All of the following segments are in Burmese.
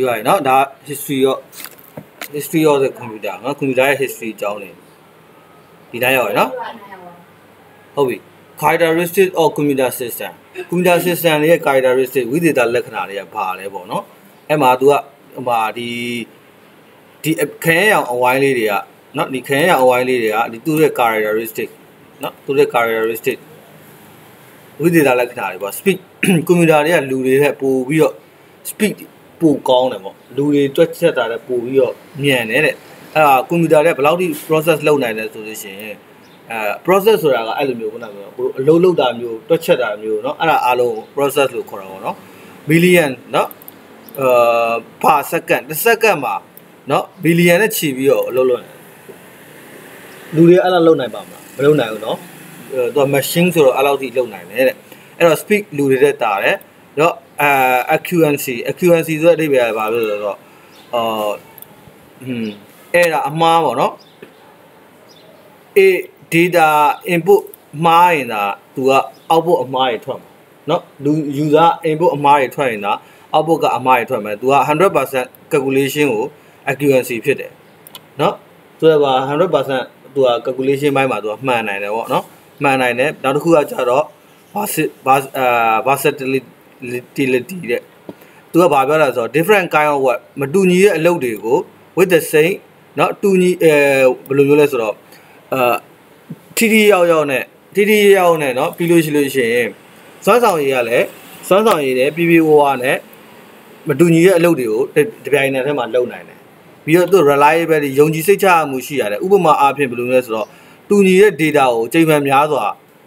UI เนาะဒါ history ရော history of the computer เนาะ computer ရဲ့ history အကြောင်းနေဒီတိုင်းရောက်ရယ်เนาะဟုတ်ပြီ characteristic of computer system computer system ရဲ့ characteristic ဝိသေသလက္ခဏာတွေကဘာလဲပေါ့เนาะအဲ့မှာ तू ကဟိုမှာဒီဒီခရမ်းရောင်အဝိုင်းလေးတွေကเนาะဒီခရမ်းရောင်အဝိုင်းလေးတွေကဒီသူ့ရဲ့ characteristic เนาะသူ့ရဲ့ characteristic ဝိသေသလက္ခဏာတွေပေါ့ speed ကွန်ပျူတာတွေကလူတွေထက်ပိုပြီးတော့ speed ပိုကောင်းတယ်ပေါ့လူတွေတွက်ချက်တာလည်းပိုပြီးတော့မြန်တယ်တဲ့အဲ့ဒါကွန်ပျူတာတွေကဘယ်လောက်ထိ process လုပ်နိုင်လဲဆိုလို့ရှိရင်အဲ process ဆိုတာကအဲ့လိုမျိုးခုနကပြောအလုပ်လုပ်တာမျိုးတွက်ချက်တာမျိုးเนาะအဲ့ဒါအားလုံး process လို့ခေါ်တာပေါ့เนาะ million เนาะအာ per second တစ်စက္ကန့်မှာเนาะ billion နဲ့ခြီးပြီးတော့အလုပ်လုပ်နေလူတွေအဲ့လိုလုပ်နိုင်ပါမလားမလုပ်နိုင်ဘူးเนาะသူက machine ဆိုတော့အဲ့လောက်ထိလုပ်နိုင်တယ်တဲ့အဲ့တော့ speed လူတွေတက်တာတယ်တော့ အာ accuracy accuracy ဆိုတဲ့အဓိပ္ပာယ်ကဘာလို့လဲဆိုတော့အာဟွန်းအဲ့ဒါအမှားပေါ့နော်အေ data input မှားရင်ဒါသူက output အမှားတွေထွက်မှာနော်လူ user input အမှားတွေထွက်ရင်ဒါ output ကအမှားတွေထွက်မယ်သူက100% calculation ကို accuracy ဖြစ်တယ်နော်ဆိုတော့100%သူက calculation ဘိုင်းမှာသူကမှန်နိုင်တယ်ပေါ့နော်မှန်နိုင်တယ်နောက်တစ်ခုကကြတော့ versatility တဲ့သူကဘာပြောတာဆိုတော့ different kind of work မတူညီတဲ့အလုပ်တွေကို with the same เนาะတူညီအဲဘယ်လိုမျိုးလဲဆိုတော့အာထိထိရောက်ရောက်နဲ့ထိထိရောက်နဲ့เนาะပြီးလို့ရှိလို့ရှိရင်စွမ်းဆောင်ရည်ကလည်းစွမ်းဆောင်ရည်နဲ့ PPOA နဲ့မတူညီတဲ့အလုပ်တွေကိုတပြိုင်နက်တည်းမှာလုပ်နိုင်တယ်ပြီးတော့သူ reliable ယုံကြည်စိတ်ချရမှုရှိရတယ်ဥပမာအားဖြင့်ဘယ်လိုလဲဆိုတော့တူညီတဲ့ data ကိုချိန်မှန်များစွာ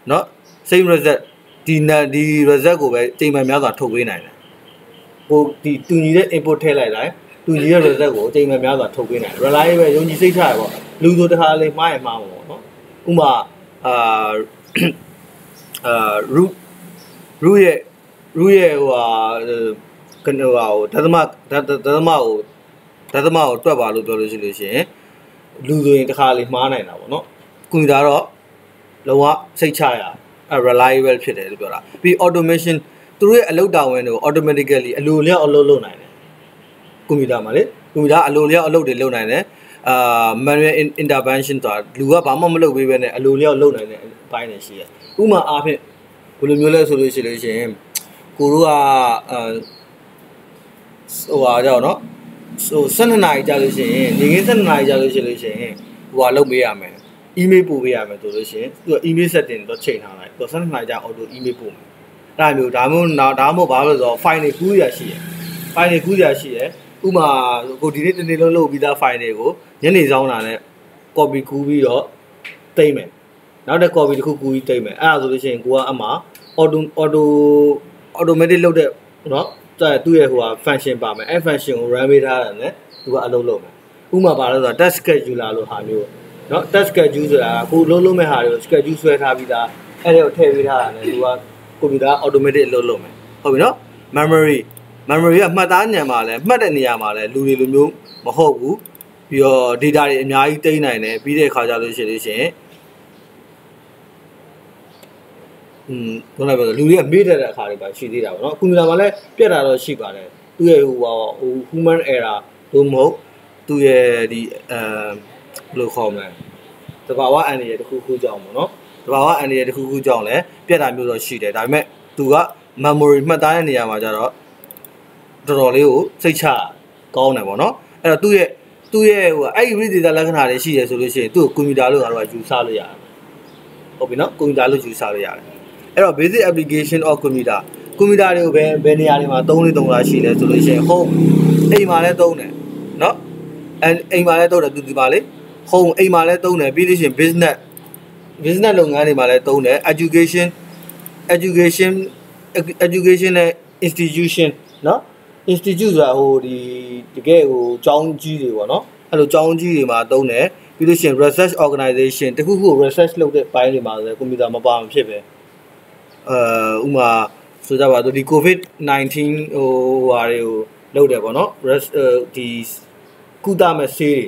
เนาะ same result ဒီဒီ result ကိုပဲချိန်မှန်များစွာထုတ်ပေးနိုင်တယ်ကိုဒီတူညီတဲ့ input ထည့်လိုက်တိုင်းတူညီတဲ့ result ကိုချိန်မှန်များစွာထုတ်ပေးနိုင်တယ် reliable ယုံကြည်စိတ်ချရပေါ့လူဆိုတခါလေးမှားရင်မှားမှာပေါ့နော်ဥမာအာအာ root root ရဲ့ root ရဲ့ဟိုဟာကနေဟိုဒသမဒသမကိုဒသမကိုတွက်ပါလို့ပြောလို့ရှိလို့ရှိရင်လူဆိုရင်တခါလေးမှားနိုင်တာပေါ့နော်ကွန်ပျူတာတော့လုံးဝစိတ်ချရ reliable ဖြစ်တယ်လို့ပြောတာပြီး automation သူတို့ရဲ့အလုပ်တာဝန်တွေကို automatically အလိုလျောက်အလုပ်လုပ်နိုင်တယ်ကွန်ပျူတာမှာလေကွန်ပျူတာအလိုလျောက်အလုပ်တွေလုပ်နိုင်တယ်အာ manual intervention ဆိုတာလူကဘာမှမလုပ်ပေးဘဲနဲ့အလိုလျောက်လုပ်နိုင်တဲ့အပိုင်းတွေရှိရဥမာအားဖြင့်ဘယ်လိုမျိုးလဲဆိုလို့ရှိလို့ရှိရင်ကိုတို့ကအာဟိုဟာကြောက်နော်ဟို12နာရီကြာလို့ရှိရင်နေကင်း12နာရီကြာလို့ရှိလို့ရှိရင်ဟိုဟာလုပ်ပေးရမယ် email ပို့ပေးရမယ်ဆိုလို့ရှိရင်သူက email setting တော့ချိန်ထားလိုက်သူ12နာရီကြာ auto email ပို့မယ်အဲ့လိုမျိုးဒါမျိုးဒါမှမဟုတ်ဘာလို့လဲဆိုတော့ file တွေကူးရရှိရ file တွေကူးရရှိရဥမာကိုဒီနေ့တနေ့လုံးလုပ်ပြီးသား file တွေကိုညနေဆောင်တာနဲ့ copy ကူးပြီးတော့တိမ့်မယ်နောက်တစ် copy တစ်ခုကူးပြီးတိမ့်မယ်အဲ့ဒါဆိုလို့ရှိရင်ကိုကအမှ auto auto automatic လုပ်တဲ့နော်သူ့ရဲ့ဟိုဟာ function ပါမယ်အဲ့ function ကို run ပေးထားတယ်နဲ့သူကအလုပ်လုပ်မယ်ဥမာပါလို့ဆိုတော့ task scheduler လို့ဟာမျိုး နော် test schedule ဆိုတာကကိုလုံးလုံးမဲ့ဟာတွေကို schedule ဆွဲထားပြီးသားအဲ့ဒါကိုထည့်ပေးထားတာနဲ့သူကကွန်ပျူတာ automatic အလုပ်လုပ်မယ်ဟုတ်ပြီနော် memory memory ကမှတ်သားဉာဏ်မှာလဲမှတ်တဲ့နေရာမှာလဲလူတွေလိုမျိုးမဟုတ်ဘူးပြီးတော့ data တွေအများကြီးတိမ့်နိုင်တယ်ပြီးတဲ့အခါကျလို့ရှိလို့ရှိရင်อืมဘယ်လိုပြောလဲလူတွေကမေ့တတ်တဲ့အခါတွေပါရှိသေးတာပေါ့နော်ကွန်ပျူတာမှာလဲပြက်တာတော့ရှိပါတယ်သူ့ရဲ့ဟိုဟို human error တို့မဟုတ်သူ့ရဲ့ဒီအဲ ဘယ်လိုခေါ်မလဲတဘာဝအန်ရည်တစ်ခုခုကြောင်းပေါ့နော်တဘာဝအန်ရည်တစ်ခုခုကြောင်းလည်းပြတ်တာမျိုးတော့ရှိတယ်ဒါပေမဲ့သူက memory မှတ်သားတဲ့နေရာမှာကျတော့တော်တော်လေးကိုစိတ်ချကောင်းတယ်ပေါ့နော်အဲ့တော့သူ့ရဲ့သူ့ရဲ့ဟိုအဲ့ဒီ read data လက္ခဏာတွေရှိရဆိုလို့ရှိရင်သူ့ကိုကွန်ပျူတာလို့ကတော့ယူဆလို့ရတယ်ဟုတ်ပြီနော်ကွန်ပျူတာလို့ယူဆလို့ရတယ်အဲ့တော့ basic application of computer ကွန်ပျူတာတွေကိုဘယ်ဘယ်နေရာတွေမှာသုံးနေသုံးလာရှိလဲဆိုလို့ရှိရင် home အိမ်မှာလည်းသုံးတယ်နော်အဲအိမ်မှာလည်းသုံးတယ်သူဒီမှာလေ home အိမ်မှာလည်းသုံးတယ်ပြီးလို့ရှိရင် business business လုပ်ငန်းတွေမှာလည်းသုံးတယ် education education education နဲ့ institution เนาะ institute ဆိုတာဟိုဒီတကယ်ဟိုကျောင်းကြီးတွေပေါ့နော်အဲ့လိုကျောင်းကြီးတွေမှာသုံးတယ်ပြီးလို့ရှိရင် research organization တခုခု research လုပ်တဲ့ဘိုင်းတွေမှာလည်းကွန်ပျူတာမပါမဖြစ်ပဲအဲဥမာဆိုကြပါတော့ဒီ covid 19ဟိုဟာတွေကိုလုပ်တယ်ပေါ့နော်ဒီကုသမဲ့ဆေးတွေ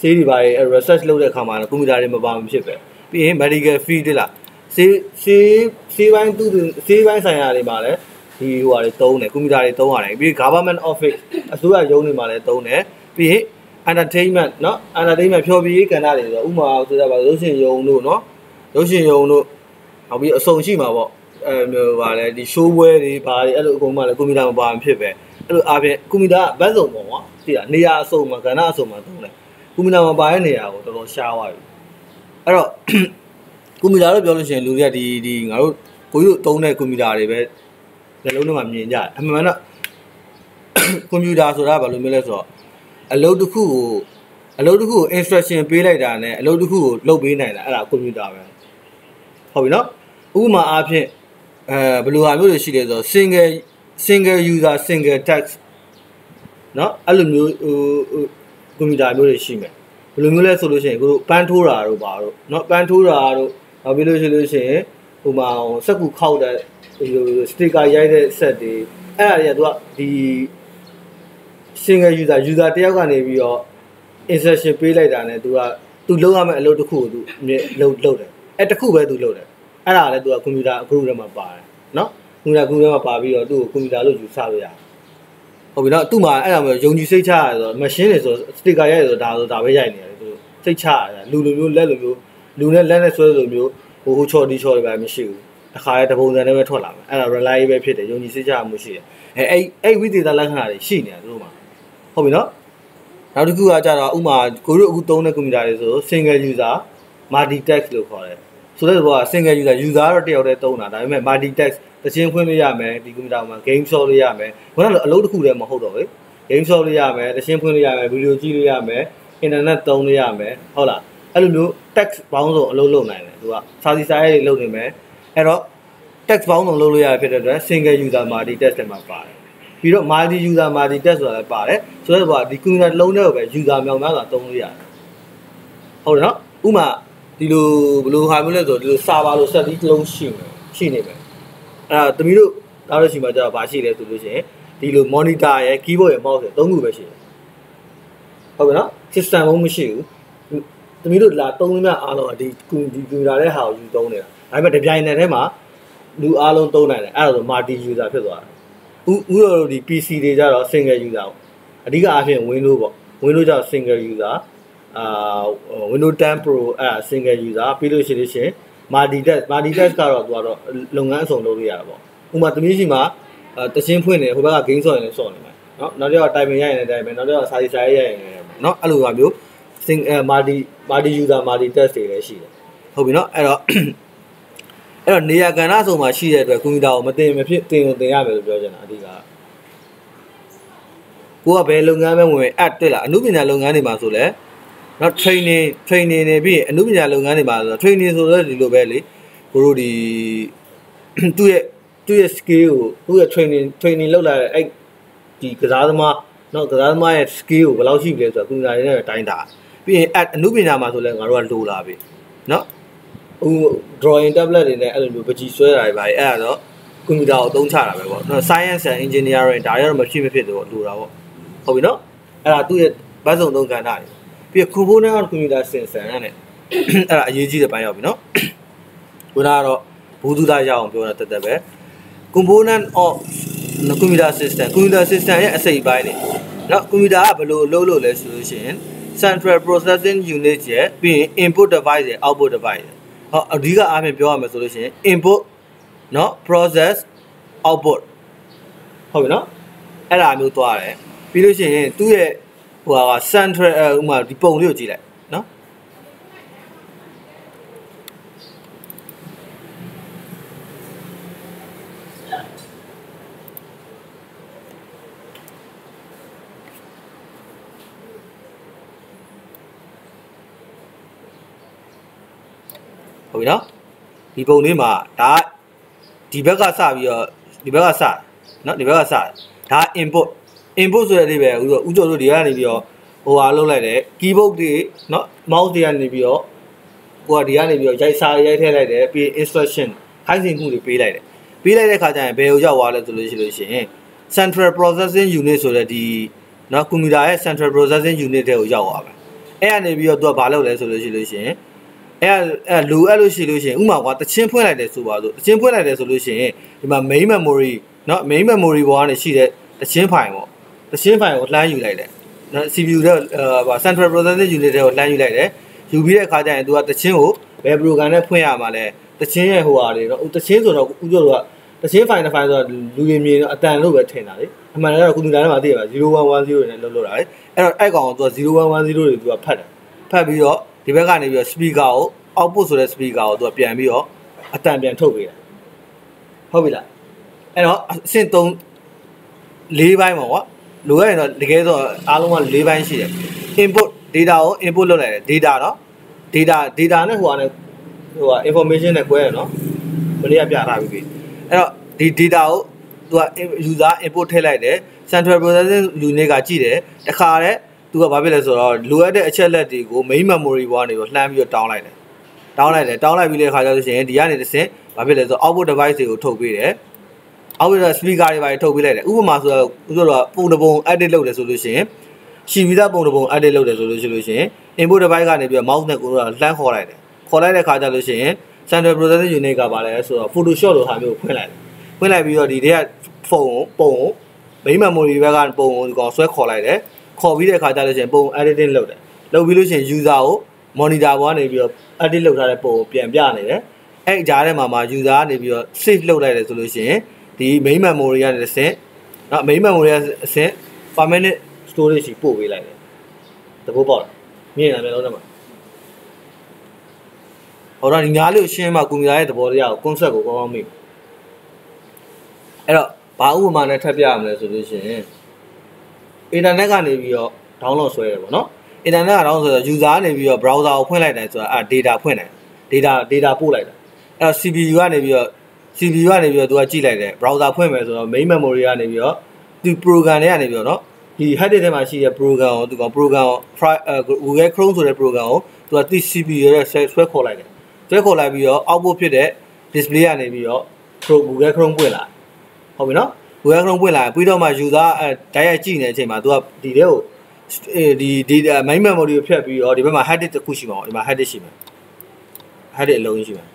ဆေးတွေပါရ research လုပ်တဲ့အခါမှာကွန်ပျူတာတွေမပါမဖြစ်ပဲပြီးရင် medical field လားဆေးဆေးဆေးပိုင်းသူဆေးပိုင်းဆိုင်ရာတွေမှာလည်း ဒီဟိုဟာတွေတုံးတယ်ကွန်ပျူတာတွေတုံးရတယ်ပြီး government office အစိုးရရုံးတွေမှာလည်းတုံးတယ်ပြီးရင် entertainment เนาะ entertainment ဖြောပြရေးကဏ္ဍတွေဆိုတော့ဥပမာဆိုကြပါရုပ်ရှင်ရုံတို့เนาะရုပ်ရှင်ရုံတို့နောက်ပြီးအစုံရှိမှာပေါ့အဲမျိုးပါလေဒီ show ပွဲတွေဘာတွေအဲ့လိုအကုန်မှလည်းကွန်ပျူတာမပါမှဖြစ်ပဲအဲ့လိုအားဖြင့်ကွန်ပျူတာဘတ်စုံပေါ့ကွာသိလားနေရာအစုံမှာကဏ္ဍအစုံမှာတုံးတယ် ကွန်ပျူတာမှာပါတဲ့နေရာကိုတော်တော်ရှားသွားပြီအဲ့တော့ကွန်ပျူတာလို့ပြောလို့ရှိရင်လူတွေကဒီဒီငါတို့ကိုကြီးတို့သုံးတဲ့ကွန်ပျူတာတွေပဲလက်လုံးထဲမှာမြင်ကြအမှန်တော့ကွန်ပျူတာဆိုတာဘာလို့မျိုးလဲဆိုတော့အလုပ်တစ်ခုကိုအလုပ်တစ်ခုကို instruction ပေးလိုက်တာနဲ့အလုပ်တစ်ခုကိုလုပ်ပေးနိုင်တာအဲ့ဒါကွန်ပျူတာပဲဟုတ်ပြီနော်ဥပမာအားဖြင့်အဲဘယ်လိုဟာမျိုးတွေရှိလဲဆိုတော့ single single user single text နော်အဲ့လိုမျိုးဟို ကွန်ပျူတာမျိုးတွေရှိမယ်ဘယ်လိုမျိုးလဲဆိုလို့ရှိရင်ကိုတို့ပန်းထိုးတာတို့ပါတို့เนาะပန်းထိုးတာတို့နောက်ပြီးလို့ရှိလို့ရှိရင်ဟိုမှာစက်ကူခောက်တဲ့ဟိုစတစ်ကာရိုက်တဲ့ဆက်တွေအဲ့ဒါတွေကသူကဒီ single user user တယောက်ကနေပြီးတော့ insertion ပေးလိုက်တာနဲ့သူကသူလုံးရမယ့်အလုပ်တစ်ခုကိုသူလုပ်လုပ်တယ်အဲ့တစ်ခုပဲသူလုပ်တယ်အဲ့ဒါလည်းသူကကွန်ပျူတာ group ထဲမှာပါတယ်နော်ကွန်ပျူတာ group ထဲမှာပါပြီးတော့သူ့ကိုကွန်ပျူတာလို့ယူဆလို့ရတယ် ဟုတ်ပြီနော်သူ့မှာအဲ့ဒါမျိုးယုံကြည်စိတ်ချရတယ်ဆိုတော့ machine တွေဆို sticker ရိုက်ရဆိုဒါဆိုဒါပဲရိုက်နေရတယ်သူစိတ်ချရတယ်လူလိုမျိုးလက်လိုမျိုးလူနဲ့လက်နဲ့ဆွဲလိုမျိုးဟိုဟိုချော်ဒီချော်တွေပဲမရှိဘူးတစ်ခါတည်းတပုံစံနဲ့ပဲထွက်လာမယ်အဲ့ဒါ reliable ပဲဖြစ်တယ်ယုံကြည်စိတ်ချမှုရှိတယ်အဲအဲ့အဲ့ဝိသေသလက္ခဏာတွေရှိနေတယ်သူတို့မှာဟုတ်ပြီနော်နောက်တစ်ခုကကြတော့ဥမာကိုတို့အခုသုံးတဲ့ကွန်ပျူတာတွေဆို single user multi task လို့ခေါ်တယ်ဆိုတဲ့ဘောက single user user တော့တယောက်တည်းသုံးတာဒါပေမဲ့ multi task တချင်းဖွင့်လို့ရမယ်ဒီကွန်ပျူတာမှာ game ဆော့လို့ရမယ်ခုနကအလုပ်တစ်ခုတည်းမဟုတ်တော့ဘူး game ဆော့လို့ရမယ်တချင်းဖွင့်လို့ရမယ်ဗီဒီယိုကြည့်လို့ရမယ် internet သုံးလို့ရမယ်ဟုတ်လားအဲ့လိုမျိုး text ဘောင်းစုံအလုပ်လုပ်နိုင်တယ်သူကစာစီစာရေးလုပ်နေမယ်အဲ့တော့ text ဘောင်းစုံလုပ်လို့ရဖြစ်တဲ့အတွက် single user multi task တွေမှာပါတယ်ပြီးတော့ multi user multi task ဆိုတာလည်းပါတယ်ဆိုတော့ဒီ computer တစ်လုံးတည်းကိုပဲ user မြောက်များစွာသုံးလို့ရတယ်ဟုတ်တယ်နော်ဥမာဒီလိုဘယ်လိုဟာမျိုးလဲဆိုဒီလို server လို့ set တစ်လုံးရှိမယ်ရှိနေမယ် အဲ့ဒါတမီးတို့သားလို့ရှိမှကျတော့ဘာရှိလဲဆိုလို့ရှိရင်ဒီလို monitor ရယ် keyboard ရယ် mouse ရယ်သုံးခုပဲရှိတယ်ဟုတ်ကဲ့နော် system ဘုံမရှိဘူးတမီးတို့လာသုံးသမျှအားလုံးဒီကွန်ဒီကွန်ပျူတာတဲ့ဟာကိုယူသုံးနေတာဒါပေမဲ့တပြိုင်နက်တည်းမှာလူအားလုံးသုံးနိုင်တယ်အဲ့ဒါဆို multi user ဖြစ်သွားတယ်ဥဥရောဒီ PC တွေကြတော့ single user ပေါ့အဓိကအားဖြင့် Windows ပေါ့ Windows ကြောင့် single user အာ Windows 10 Pro အဲ့ single user ပြီးလို့ရှိလို့ရှိရင် multi task multi task ကတော့သူကတော့လုပ်ငန်းအစုံလုပ်လို့ရတာပေါ့ဥပမာသမီးစီမှာတချင်းဖွင့်တယ်ဟိုဘက်က game ဆော့ရင်လည်းဆော့နေမှာနော်နောက်တစ်ယောက်တိုင်ပင်ရရင်လည်းတိုင်ပင်နောက်တစ်ယောက်စာရေးစာရေးရရင်လည်းနော်အဲ့လိုပါမျိုး sing multi multi user multi task တွေလည်းရှိတယ်ဟုတ်ပြီနော်အဲ့တော့အဲ့တော့နေရာကဏ္ဍအစုံမှာရှိတဲ့အတွက်ကွန်ပျူတာကိုမတင်မဖြစ်တင်တင်ရမယ်လို့ပြောချင်တာအဓိကကိုကဘယ်လုပ်ငန်းပဲဝင် app တွေ့လားအမှုပညာလုပ်ငန်းတွေမှာဆိုလည်း နော် training training နေပြီးအမှုပညာလုပ်ငန်းတွေမှာဆို training ဆိုတော့ဒီလိုပဲလေကိုတို့ဒီသူ့ရဲ့သူ့ရဲ့ skill ကိုသူ့ရဲ့ training training လုပ်လာတဲ့အဲ့ဒီကစားသမားနော်ကစားသမားရဲ့ skill ကိုဘယ်လောက်ရှိပြီလဲဆိုတော့ကွန်ပျူတာတွေနဲ့တိုင်းတာပြီးရင် add အမှုပညာမှာဆိုလဲငါတို့ကလိုလာပြီနော်ဟို drawing tablet တွေနဲ့အဲ့လိုမျိုးပကြီးဆွဲတာတွေပါအဲ့ဒါတော့ကွန်ပျူတာကိုအသုံးချတာပဲပေါ့နော် science and engineering ဒါတွေကတော့မရှိမဖြစ်တော့လိုတာပေါ့ဟုတ်ပြီနော်အဲ့ဒါသူ့ရဲ့ဘတ်စုံသုံးကဏ္ဍတွေ ပြီး component of computer sensor နဲ့အဲ့ဒါအရေးကြီးတဲ့ပိုင်းရောက်ပြီနော်ခုနကတော့ဘူးသူသားရအောင်ပြောတာတက်တက်ပဲ component of computer system computer system ရဲ့အစိတ်ပိုင်းတွေနော်ကွန်ပျူတာကဘယ်လိုလုပ်လို့လဲဆိုလို့ရှိရင် central processing unit ရဲ့ပြီးရင် input device ရဲ့ output device ရဲ့ဟောအဓိကအားဖြင့်ပြောရမယ်ဆိုလို့ရှိရင် input နော် process output ဟုတ်ပြီနော်အဲ့ဒါမျိုးသွားတယ်ပြီးလို့ရှိရင်သူ့ရဲ့ ဟိုဟာက central ဥမာဒီပုံလေးကိုကြည့်လိုက်နော်ဟုတ်ပြီနော်ဒီပုံလေးမှာဒါဒီဘက်ကစပြီးတော့ဒီဘက်ကစနော်ဒီဘက်ကစဒါ input input ဆိုတဲ့အဓိပ္ပာယ်ဥဆိုဥကျော်တို့ဒီကနေပြီးတော့ဟိုဟာလုပ်လိုက်တယ် keyboard တွေเนาะ mouse တွေကနေပြီးတော့ကိုကဒီကနေပြီးတော့ရိုက်စာရိုက်ထည့်လိုက်တယ်ပြီး instruction ခိုင်းစဉ်မှုတွေပေးလိုက်တယ်ပေးလိုက်တဲ့ခါကျရင်ဘယ်ကိုရောက်သွားလဲဆိုလို့ရှိလို့ရှိရင် central processing unit ဆိုတဲ့ဒီเนาะကွန်ပျူတာရဲ့ central processing unit တွေကိုရောက်သွားပဲအဲ့ကနေပြီးတော့သူကဘာလုပ်လဲဆိုလို့ရှိလို့ရှိရင်အဲ့အဲ့လိုအဲ့လို့ရှိလို့ရှိရင်ဥမာကွာတချင်းဖွင့်လိုက်တယ်ဆိုပါစို့တချင်းဖွင့်လိုက်တယ်ဆိုလို့ရှိရင်ဒီမှာ main memory เนาะ main memory ဘောကနေရှိတဲ့တချင်း file ပေါ့ မရှင်းဖိုင်ကိုလှမ်းယူလိုက်တယ်နော် CPU တဲ့ Central Processing Unit တွေကိုလှမ်းယူလိုက်တယ်ယူပြီးတဲ့အခါကျရင်သူကတချင်းကိုဘယ် program နဲ့ဖွင့်ရမှာလဲတချင်းရဲ့ဟိုဟာတွေနော်တချင်းဆိုတော့ဥပဒေကတချင်း file နဲ့ file ဆိုတော့လူရင်းမြင်တော့အတန်လို့ပဲထင်တာလေအမှန်တော့ကွန်ပျူတာထဲမှာသိရပါ0110တွေနဲ့လုပ်လို့တာလေအဲ့တော့အဲ့ကောင်ကိုသူက0110တွေသူကဖတ်တယ်ဖတ်ပြီးတော့ဒီဘက်ကနေပြီးတော့ speaker ကို output ဆိုတဲ့ speaker ကိုသူကပြန်ပြီးတော့အတန်ပြန်ထုတ်ပေးတာဟုတ်ပြီလားအဲ့တော့အဆင့်3 4ဘိုင်းပေါ့ကွာ လိုရရင်တော့တကယ်ဆိုအားလုံးက၄ဘိုင်းရှိတယ် input data ကို input လုပ်လိုက်တယ် data တော့ data data နဲ့ဟိုဟာနဲ့ဟိုဟာ information နဲ့꿰ရနော်မနေ့ကပြထားပြီအဲ့တော့ဒီ data ကိုသူက user input ထည့်လိုက်တယ် central processing unit ကကြည့်တယ်တခါတည်းသူကဘာဖြစ်လဲဆိုတော့လိုအပ်တဲ့အချက်လက်တွေကို main memory ဘောကနေပြီးလှမ်းပြီးတော့တောင်းလိုက်တယ်တောင်းလိုက်တယ်တောင်းလိုက်ပြီးတဲ့အခါကျလို့ရှိရင်ဒီကနေတစ်ဆင့်ဘာဖြစ်လဲဆိုတော့ output device တွေကိုထုတ်ပေးတယ် အောက်ပြီးတော့ speaker တွေပါထုတ်ပေးလိုက်တယ်ဥပမာဆိုတော့ဥဆိုတော့ပုံတပုံ edit လုပ်တယ်ဆိုလို့ရှိရင်ရှိပြီးသားပုံတပုံ edit လုပ်တယ်ဆိုလို့ရှိလို့ရှိရင် input device ကနေပြီးတော့ mouse နဲ့ကိုတော့လှမ်းခေါ်လိုက်တယ်ခေါ်လိုက်တဲ့အခါကျလို့ရှိရင် central processing unit ကပါလဲဆိုတော့ photoshop လိုဟာမျိုးဖွင့်လိုက်တယ်ဖွင့်လိုက်ပြီးတော့ဒီတွေကဖုန်းကိုပုံကို main memory ဘက်ကပုံကိုဒီကောင်ဆွဲခေါ်လိုက်တယ်ခေါ်ပြီးတဲ့အခါကျလို့ရှိရင်ပုံ editing လုပ်တယ်လုပ်ပြီးလို့ရှိရင် user ကို monitor ဘောကနေပြီးတော့ edit လုပ်ထားတဲ့ပုံကိုပြန်ပြနေတယ်အဲ့ကြားထဲမှာမှာ user ကနေပြီးတော့ save လုပ်လိုက်တယ်ဆိုလို့ရှိရင် ဒီ main memory ကနေတစ်ဆင့်နော် main memory ကအဆင့် permanent storage ကြီးပို့ပေးလိုက်တယ်တဘောပေါက်လားမြင်လားမျိုးလုံးထဲမှာဟောတော့ဒီညားလေးကိုရှင်းမှကွန်ပျူတာရဲ့သဘောတရားကို concept ကိုကောင်းကောင်းမိအဲ့တော့ဘာဥပမာနဲ့ထပ်ပြရမလဲဆိုလို့ရှိရင် internet ကနေပြီးတော့ download ဆွဲတယ်ပေါ့နော် internet က download ဆိုတော့ user ကနေပြီးတော့ browser ကိုဖွင့်လိုက်တယ်ဆိုတာအဲ data ဖွင့်တယ် data data ပို့လိုက်တာအဲ့တော့ CPU ကနေပြီးတော့ CPU ကနေပြီးတော့သူကကြည့်လိုက်တယ် browser ဖွင့်မယ်ဆိုတော့ main memory ကနေပြီးတော့ဒီ program တွေကနေပြီးတော့เนาะဒီ hard disk ထဲမှာရှိတဲ့ program ကိုသူက program ကို Google Chrome ဆိုတဲ့ program ကိုသူကသိ CPU ရဲ့ဆွဲခေါ်လိုက်တယ်ဆွဲခေါ်လိုက်ပြီးတော့ output ဖြစ်တဲ့ display ကနေပြီးတော့ Google Chrome ပွင့်လာဟုတ်ပြီနော် Google Chrome ပွင့်လာပြီးတော့မှ user အဲတိုက်ရိုက်ကြည့်နေတဲ့အချိန်မှာသူကဒီတဲ့ကိုဒီ data main memory ကိုဖြတ်ပြီးတော့ဒီဘက်မှာ hard disk တစ်ခုရှိမှာပေါ့ဒီမှာ hard disk ရှိမှာ hard disk အလုံးကြီးရှိမှာ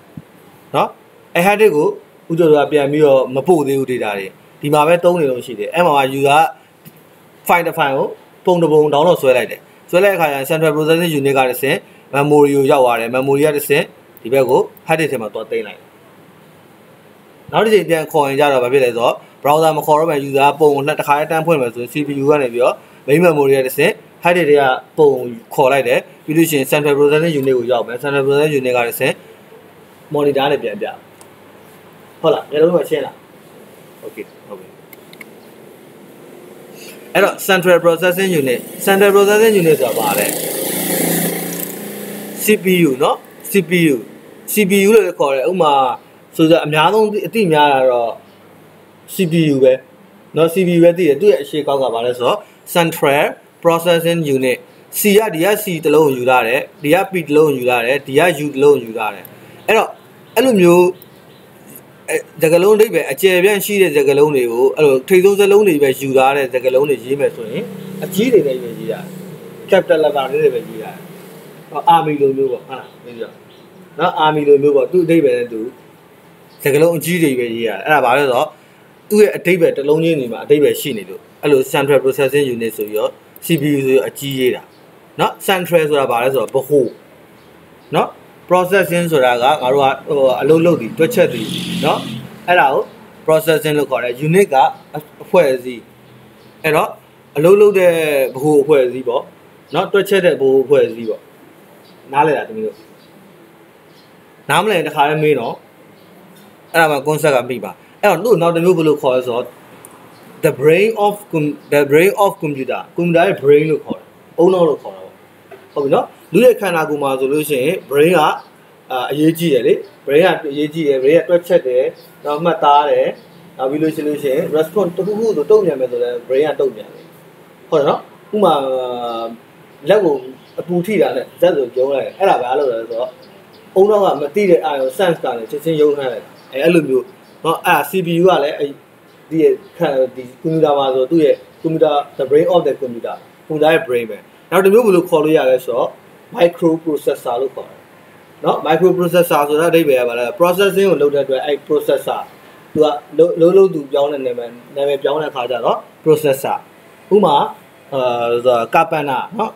နော်အဲ hard disk ကို ဥကျော်ကပြန်ပြီးတော့မပို့သေးဘူး data တွေဒီမှာပဲသုံးနေလို့ရှိတယ်အဲ့မှာ user file တစ် file ကိုပုံတစ်ပုံ download ဆွဲလိုက်တယ်ဆွဲလိုက်တဲ့အခါကျရင် central processing unit ကတစ်ဆင့် memory ကိုရောက်သွားတယ် memory ကတစ်ဆင့်ဒီဘက်ကို hard disk ထဲမှာသွားသိမ်းလိုက်နောက်တစ်ချိန်ပြန်ခေါ်ရင်ကြတော့ဘာဖြစ်လဲဆိုတော့ browser မခေါ်တော့မှ user ပုံကိုတစ်ခါတန်းဖွင့်မယ်ဆိုရင် CPU ကနေပြီးတော့ main memory ကတစ်ဆင့် hard disk တွေကပုံခေါ်လိုက်တယ်ပြီးလို့ရှိရင် central processing unit ကိုရောက်မယ် central processing unit ကတစ်ဆင့် monitor နဲ့ပြန်ပြ ဟုတ်လားမျက်လုံးကရှင်းလား okay ဟုတ်ပြီအဲ့တော့ central processing unit central processing unit ဆိုတာဘာလဲ CPU เนาะ CPU CPU လို့ခေါ်တယ်ဥမာဆိုတော့အများဆုံးအတိများတာတော့ CPU ပဲเนาะ CPU ပဲသိတယ်သူ့ရဲ့အရှိကောက်ကဘာလဲဆိုတော့ central processing unit C ကဒီက C တလုံးကိုယူလာတယ်ဒီက P တလုံးကိုယူလာတယ်ဒီက U တလုံးကိုယူလာတယ်အဲ့တော့အဲ့လိုမျိုးအဲ သကလုံးတွေပဲအကျယ်ပြန့်ရှိတဲ့သကလုံးတွေကိုအဲ့လိုထိတ်ဆုံးစလုံးတွေပဲယူထားတဲ့သကလုံးတွေရေးမယ်ဆိုရင်အကြီးတွေနဲ့ရေးတာ capital letter လေးတွေပဲရေးတာဟော army လိုမျိုးပေါ့ဟုတ်လားမင်းပြောနော် army လိုမျိုးပေါ့သူ့အဓိပ္ပာယ်နဲ့သူသကလုံးအကြီးတွေပဲရေးရတယ်အဲ့ဒါဘာလဲဆိုတော့သူ့ရဲ့အဓိပ္ပာယ်တစ်လုံးချင်းနေမှာအဓိပ္ပာယ်ရှိနေလို့အဲ့လို central processing unit ဆိုပြီးတော့ CPU ဆိုပြီးအကြီးရေးတာနော် central ဆိုတာဘာလဲဆိုတော့ဗဟိုနော် processing ဆိုတာကငါတို့ကဟိုအလုပ်လုပ်ပြီးတွက်ချက်ပြီးเนาะအဲ့ဒါကို processing လို့ခေါ်တယ် unit ကအဖွဲ့အစည်းအဲ့တော့အလုပ်လုပ်တဲ့ဘ ਹੁ အဖွဲ့အစည်းပေါ့เนาะတွက်ချက်တဲ့ဘ ਹੁ အဖွဲ့အစည်းပေါ့နားလဲတာတမီးတို့နားမလဲတခါလဲမေးတော့အဲ့ဒါမှ concept ကမိပါအဲ့တော့တို့နောက်တစ်မျိုးဘယ်လိုခေါ်လဲဆိုတော့ the brain of the brain of computer computer ရဲ့ brain လို့ခေါ်တယ်အုံနောက်လို့ခေါ်တာပေါ့ဟုတ်ပြီနော် လူရဲ့ခန္ဓာကိုယ်မှာဆိုလို့ရှိရင် brain ကအရေးကြီးတယ်လေ brain ကအရေးကြီးတယ် brain ကတွက်ချက်တယ်နောက်မှတ်သားတယ်နောက်ပြီးလို့ရှိလို့ရှိရင် response တခုခုဆိုတုံ့ပြန်မယ်ဆိုတော့ brain ကတုံ့ပြန်တယ်ဟုတ်တယ်နော်ဥမာလက်ကိုအပူထိတာနဲ့ဇက်ဆိုကျုံးလိုက်အဲ့ဒါပဲလို့လဲဆိုတော့အုံတော့ကမသိတဲ့အာရုံ sense ကလည်းချက်ချင်းယုံထားတယ်အဲအဲ့လိုမျိုးနော်အဲ့ CPU ကလည်းဒီဒီကွန်ပျူတာမှာဆိုသူ့ရဲ့ကွန်ပျူတာ the brain of the computer ကွန်ပျူတာရဲ့ brain ပဲနောက်တစ်မျိုးဘယ်လိုခေါ်လို့ရလဲဆိုတော့ microprocessor လို့ခေါ်တယ်เนาะ microprocessor ဆိုတာအဓိပ္ပာယ်ကဘာလဲ processing ကိုလုပ်တဲ့အတွက်အဲ့ processor သူကလုံးလုံးသူပြောင်းတဲ့နာမည်နာမည်ပြောင်းတဲ့အခါကျတော့ processor ဥမာအာဆိုတာကာပန်နာနော်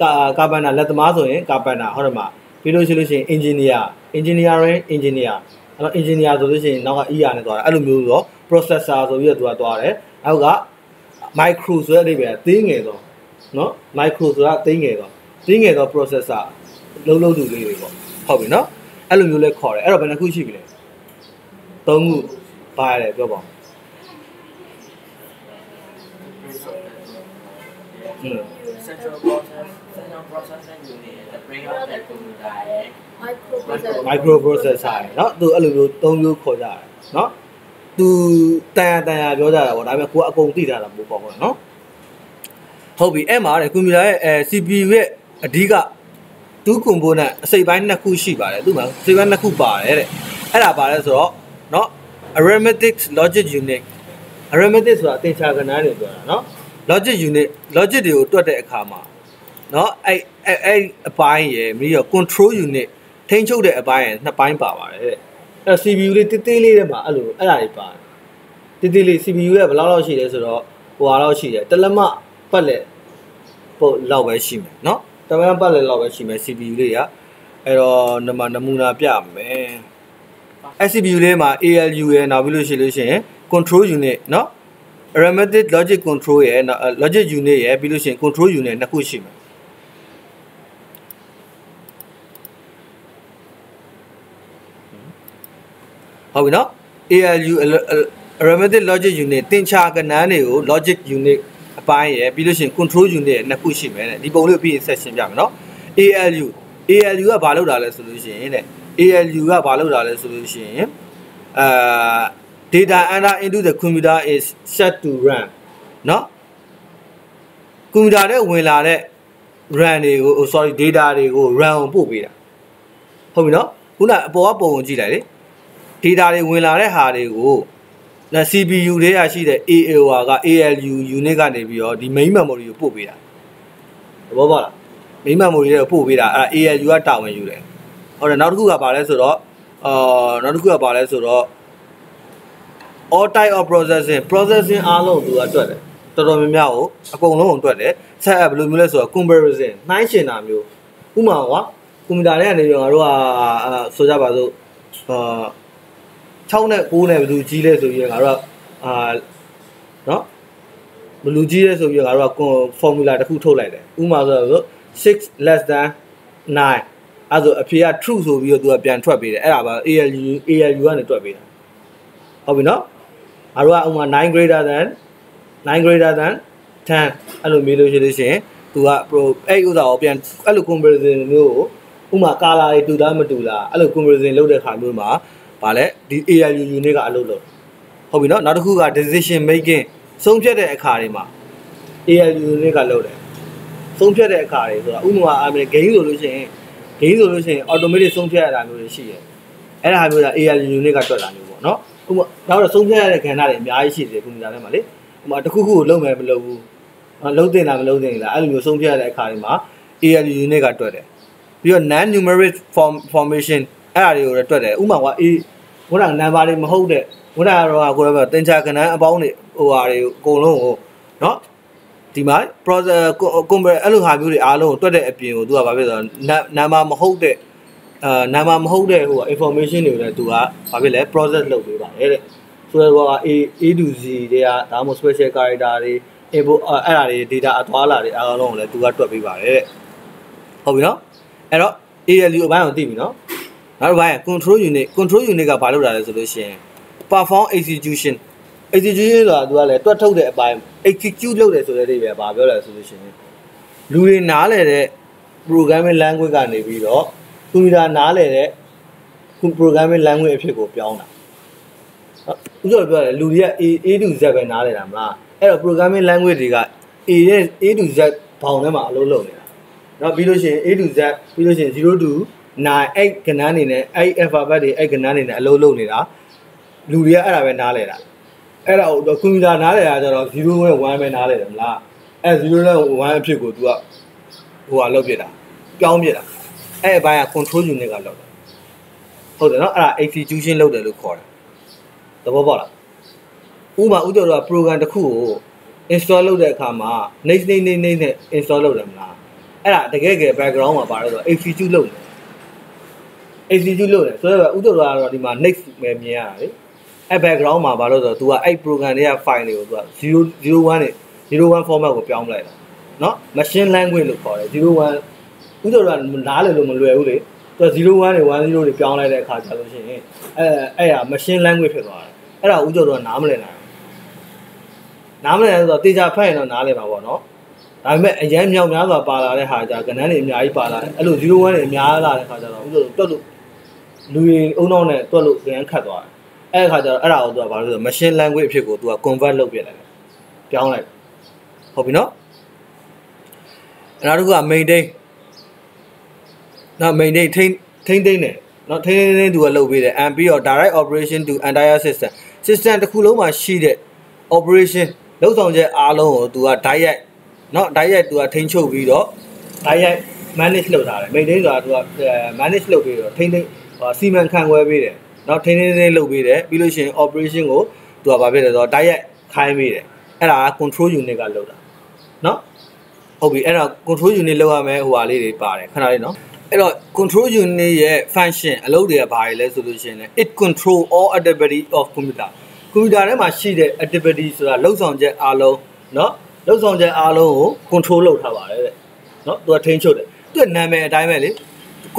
ကာကာပန်နာလက်သမားဆိုရင်ကာပန်နာဟုတ်တယ်မှာပြီးလို့ရှိလို့ရှိရင် engineer engineering engineer အဲ့တော့ engineer ဆိုလို့ရှိရင်နောက်က ER နဲ့သွားတာအဲ့လိုမျိုးဆိုတော့ processor ဆိုပြီးတော့သူကသွားတယ်နောက်က micro ဆိုတဲ့အဓိပ္ပာယ်ကသေးငယ်တော့နော် micro ဆိုတာသေးငယ်တော့ သေးငယ်တော့ processor လုံးလုံးသူလေးတွေပေါ့ဟုတ်ပြီနော်အဲ့လိုမျိုးလဲခေါ်တယ်အဲ့တော့ဘယ်နှခုရှိပြီလဲသုံးခုပါရတယ်ပြောပါဦးဟင်း central process central processing unit that bring out that computer ရဲ့ microprocessor microprocessor เนาะသူအဲ့လိုမျိုးသုံးမျိုးခေါ်ကြတယ်เนาะသူတန်ရတန်ရပြောကြတာပေါ့ဒါပေမဲ့ကိုကအကုန်သိတာလားပို့ပေါ့ပေါ့เนาะဟုတ်ပြီအဲ့မှာတဲ့ကွန်ပျူတာရဲ့အဲ CPU ရဲ့ အဓိက2 component အစိတ်ပိုင်းနှစ်ခုရှိပါတယ်သူ့မှာအစိတ်ပိုင်းနှစ်ခုပါတယ်တဲ့အဲ့ဒါပါလဲဆိုတော့เนาะ arithmetic logic unit arithmetic ဆိုတာသင်္ချာကဏ္ဍတွေပြောတာเนาะ logic unit logic တွေကိုတွက်တဲ့အခါမှာเนาะအဲ့အဲ့အဲ့အပိုင်းရယ်ပြီးတော့ control unit ထိန်းချုပ်တဲ့အပိုင်းရယ်နှစ်ပိုင်းပါပါတယ်တဲ့အဲ့ CPU လေးတိတိလေးထဲမှာအဲ့လိုအဲ့ဒါတွေပါတယ်တိတိလေး CPU ရဲ့ဘယ်လောက်လောက်ရှိလဲဆိုတော့ဟိုဟာလောက်ရှိတယ်တလက်မပတ်လက်ပို့လောက်ပဲရှိမယ်เนาะ တလက်မပတ်လက်လောက်ပဲရှိမယ် CPU လေးကအဲ့တော့နမနမူနာပြမယ် SCPU လေးမှာ ALU ရယ်နောက်ပြီးလို့ရှိလို့ရှိရင် control unit เนาะ arithmetic logic control ရယ် logic unit ရယ်ပြီးလို့ရှိရင် control unit နှစ်ခုရှိမယ်ဟုတ်ပြီနော် ALU arithmetic logic unit သင်္ချာကဏ္ဍတွေကို logic unit အ ပိုင်းရယ်ပြီးလို့ရှိရင် control unit ရယ်နှစ်ခုရှိမယ်တဲ့ဒီပုံလေးကိုပြီးရင်ဆက်ရှင်းပြမယ်နော် ALU ALU ကဘာလုပ်တာလဲဆိုလို့ရှိရင်တဲ့ ALU ကဘာလုပ်တာလဲဆိုလို့ရှိရင်အာ data enter into the computer is set to run နော်ကွန်ပျူတာထဲဝင်လာတဲ့ RAM တွေကို sorry data တွေကို RAM ပို့ပေးတာဟုတ်ပြီနော်ခုနအပေါ်ကပုံကိုကြည့်လိုက်လေ data တွေဝင်လာတဲ့ဟာတွေကို CPU ထဲရရှိတဲ့ AAOR က ALU unit ကနေပြီးတော့ဒီ main memory ကိုပို့ပေးတာသဘောပေါက်လား main memory တွေကိုပို့ပေးတာအဲ ALU ကတာဝန်ယူတယ်ဟုတ်တယ်နောက်တစ်ခုကဘာလဲဆိုတော့အာနောက်တစ်ခုကဘာလဲဆိုတော့ all type of processing processing အားလုံးသူကတွက်တယ်တော်တော်များများကိုအကုန်လုံးကိုတွက်တယ်ဆက်အဘယ်လိုမျိုးလဲဆိုတော့ comparison နှိုင်းယှဉ်တာမျိုးဥပမာကွာကွန်ပျူတာထဲကနေပြီးတော့ငါတို့ကအာဆိုကြပါစို့အာ 6နဲ့9နဲ့ဘယ်သူကြီးလဲဆိုပြီးငါတို့ကအာနော်ဘယ်လူကြီးလဲဆိုပြီးငါတို့က formula တစ်ခုထုတ်လိုက်တယ်ဥပမာဆိုတော့6 less than 9အဲ့ဆိုအဖြေက true ဆိုပြီးတော့သူကပြန်ထွက်ပေးတယ်အဲ့ဒါပါ ALU ALU ကနေတွက်ပေးတာဟုတ်ပြီနော်ငါတို့ကဥပမာ9 greater than 9 greater than 10အဲ့လိုမေးလို့ရှိလို့ရှိရင်သူက pro အဲ့ဥစ္စာကိုပြန်အဲ့လို comparison မျိုးကိုဥပမာ color တွေတူလားမတူလားအဲ့လို comparison လုပ်တဲ့ခါမျိုးမှာ ဗာလဲဒီ ALU unit ကအလုပ်လုပ်ဟုတ်ပြီနော်နောက်တစ်ခုက decision making ဆုံးဖြတ်တဲ့အခါတွေမှာ ALU unit ကလုပ်တယ်ဆုံးဖြတ်တဲ့အခါတွေဆိုတာဥပမာအမေ game ဆိုလို့ရှိရင် game ဆိုလို့ရှိရင် automatic ဆုံးဖြတ်ရတာမျိုးတွေရှိတယ်အဲ့ဒါမျိုးက ALU unit ကတွက်တာမျိုးပေါ့နော်ဥပမာနောက်တော့ဆုံးဖြတ်ရတဲ့ကဏ္ဍတွေအများကြီးရှိတယ်ကွန်ပျူတာထဲမှာလေဥပမာတစ်ခုခုကိုလုပ်မယ်မလုပ်ဘူးလုံးတင်တာမလုံးတင်လားအဲ့လိုမျိုးဆုံးဖြတ်ရတဲ့အခါတွေမှာ ALU unit ကတွက်တယ်ပြီးတော့ non numeric form formation အဲ့ဒါတွေကိုလည်းတွက်တယ်ဥပမာက A ခုနက number တွေမဟုတ်တဲ့ခုနကတော့ကိုယ်ကတင်ချာကဏ္ဍအပေါင်းတွေဟိုဟာတွေအကုန်လုံးကိုနော်ဒီမှာ process compare အဲ့လိုဟာမျိုးတွေအားလုံးကိုတွက်တဲ့အပြင်ကိုသူကဘာဖြစ်လဲဆိုတော့ number မဟုတ်တဲ့အာ number မဟုတ်တဲ့ဟို information တွေကိုလည်းသူကဘာဖြစ်လဲ process လုပ်ပေးပါတယ်တဲ့ဆိုတော့က A A to Z တွေကဒါမှမဟုတ် special character တွေ input အဲ့ဒါတွေ data အသွားလာတွေအားလုံးကိုလည်းသူကတွက်ပေးပါတယ်တဲ့ဟုတ်ပြီနော်အဲ့တော့ ALU အပိုင်းကိုသိပြီနော် နောက်တစ်ပိုင်း control unit control unit ကဘာလုပ်တာလဲဆိုလို့ရှိရင် perform execution execution ဆိုတာသူကလည်းတွက်ထုတ်တဲ့အပိုင်း execute လုပ်တယ်ဆိုတဲ့အိဗယ်ဘာပြောလဲဆိုလို့ရှိရင်လူတွေနားလည်တဲ့ programming language ကနေပြီးတော့ကွန်ပျူတာနားလည်တဲ့ programming language အဖြစ်ကိုပြောင်းတာဥစ္စာပြောတယ်လူတွေက A A to Z ပဲနားလည်တာမလားအဲ့တော့ programming language တွေက A ရဲ့ A to Z ဘောင်ထဲမှာအလုပ်လုပ်နေတာเนาะပြီးလို့ရှိရင် A to Z ပြီးလို့ရှိရင်0 to 9အဲ့ကဏ္ဍအနေနဲ့အဲ့ alphabet တွေအဲ့ကဏ္ဍအနေနဲ့အလုပ်လုပ်နေတာလူတွေကအဲ့ဒါပဲနားလည်တာအဲ့ဒါတော့ကွန်ပျူတာနားလည်တာကျတော့0နဲ့1ပဲနားလည်တယ်မလားအဲ့0နဲ့1အဖြစ်ကို तू ကဟိုဟာလုပ်ပြတာပြောင်းပြတာအဲ့အပိုင်းက control unit ကလုပ်တယ်ဟုတ်တယ်နော်အဲ့ဒါ execution လုပ်တယ်လို့ခေါ်တယ်သသဘောပေါက်လားဥပမာဥကျော်တို့က program တစ်ခုကို install လုပ်တဲ့အခါမှာ next next next next နဲ့ install လုပ်တယ်မလားအဲ့ဒါတကယ်ကယ် background မှာပါလို့ဆို execute လုပ်တယ် execute လုပ်တယ်ဆိုတော့ဥကျော်တို့ကတော့ဒီမှာ next ပဲမြင်ရတာလေအဲ့ background မှာပါလို့ဆိုတော့ तू ကအဲ့ program တွေက file တွေကို तू က001နဲ့01 format ကိုပြောင်းလိုက်တာเนาะ machine language လို့ခေါ်တယ်01ဥကျော်တို့ကနားလည်လို့မလွယ်ဘူးလေသူက01တွေ10တွေပြောင်းလိုက်တဲ့အခါကျလို့ရှိရင်အဲအဲ့ဟာ machine language ဖြစ်သွားတယ်အဲ့ဒါဥကျော်တို့ကနားမလည်နိုင်ဘူးနားမလည်ဆိုတော့တေချာဖတ်ရင်တော့နားလည်မှာပေါ့နော်ဒါပေမဲ့အရင်မြောက်များစွာပါလာတဲ့ဟာကြကဏ္ဍတွေအများကြီးပါလာတယ်အဲ့လို01တွေအများလာတဲ့ခါကျတော့ဥကျော်တို့တွက်လို့ လူတွေအုံနောက်နဲ့တွက်လို့ပြန်ခတ်သွားတယ်အဲ့ဒီခါကျတော့အဲ့ဒါကိုသူကဘာလို့လဲဆိုတော့ machine language အဖြစ်ကိုသူက convert လုပ်ပြလိုက်တယ်ပြောင်းလိုက်ဟုတ်ပြီနော်နောက်တစ်ခုက maintain နော် maintain ထိန်းထိန်းသိမ်းတယ်နော်ထိန်းသိမ်းသိမ်းသူကလုပ်ပေးတယ် and ပြီးတော့ direct operation to entire system system တစ်ခုလုံးမှာရှိတဲ့ operation လုပ်ဆောင်ချက်အားလုံးကိုသူက direct နော် direct သူကထိန်းချုပ်ပြီးတော့ direct manage လုပ်ထားတယ် maintain ဆိုတာသူက manage လုပ်ပြီးတော့ထိန်းသိမ်း စီမံခန့်ခွဲပေးတယ်နော်ထိန်းသိမ်းသိမ်းလုပ်ပေးတယ်ပြီးလို့ရှိရင် operation ကိုသူကဘာဖြစ်လဲဆိုတော့ direct ခိုင်းပေးတယ်အဲ့ဒါက control unit ကလုပ်တာနော်ဟုတ်ပြီအဲ့တော့ control unit လောက်ရမယ်ဟိုဟာလေးတွေပါတယ်ခဏလေးနော်အဲ့တော့ control unit ရဲ့ function အလုပ်တွေကဘာတွေလဲဆိုလို့ရှိရင် it control all activity of computer computer ထဲမှာရှိတဲ့ activity ဆိုတာလုပ်ဆောင်ချက်အားလုံးเนาะလုပ်ဆောင်ချက်အားလုံးကို control လုပ်ထားပါတယ်တဲ့เนาะသူကထိန်းချုပ်တယ်သူ့နာမည်အတိုင်းပဲလေ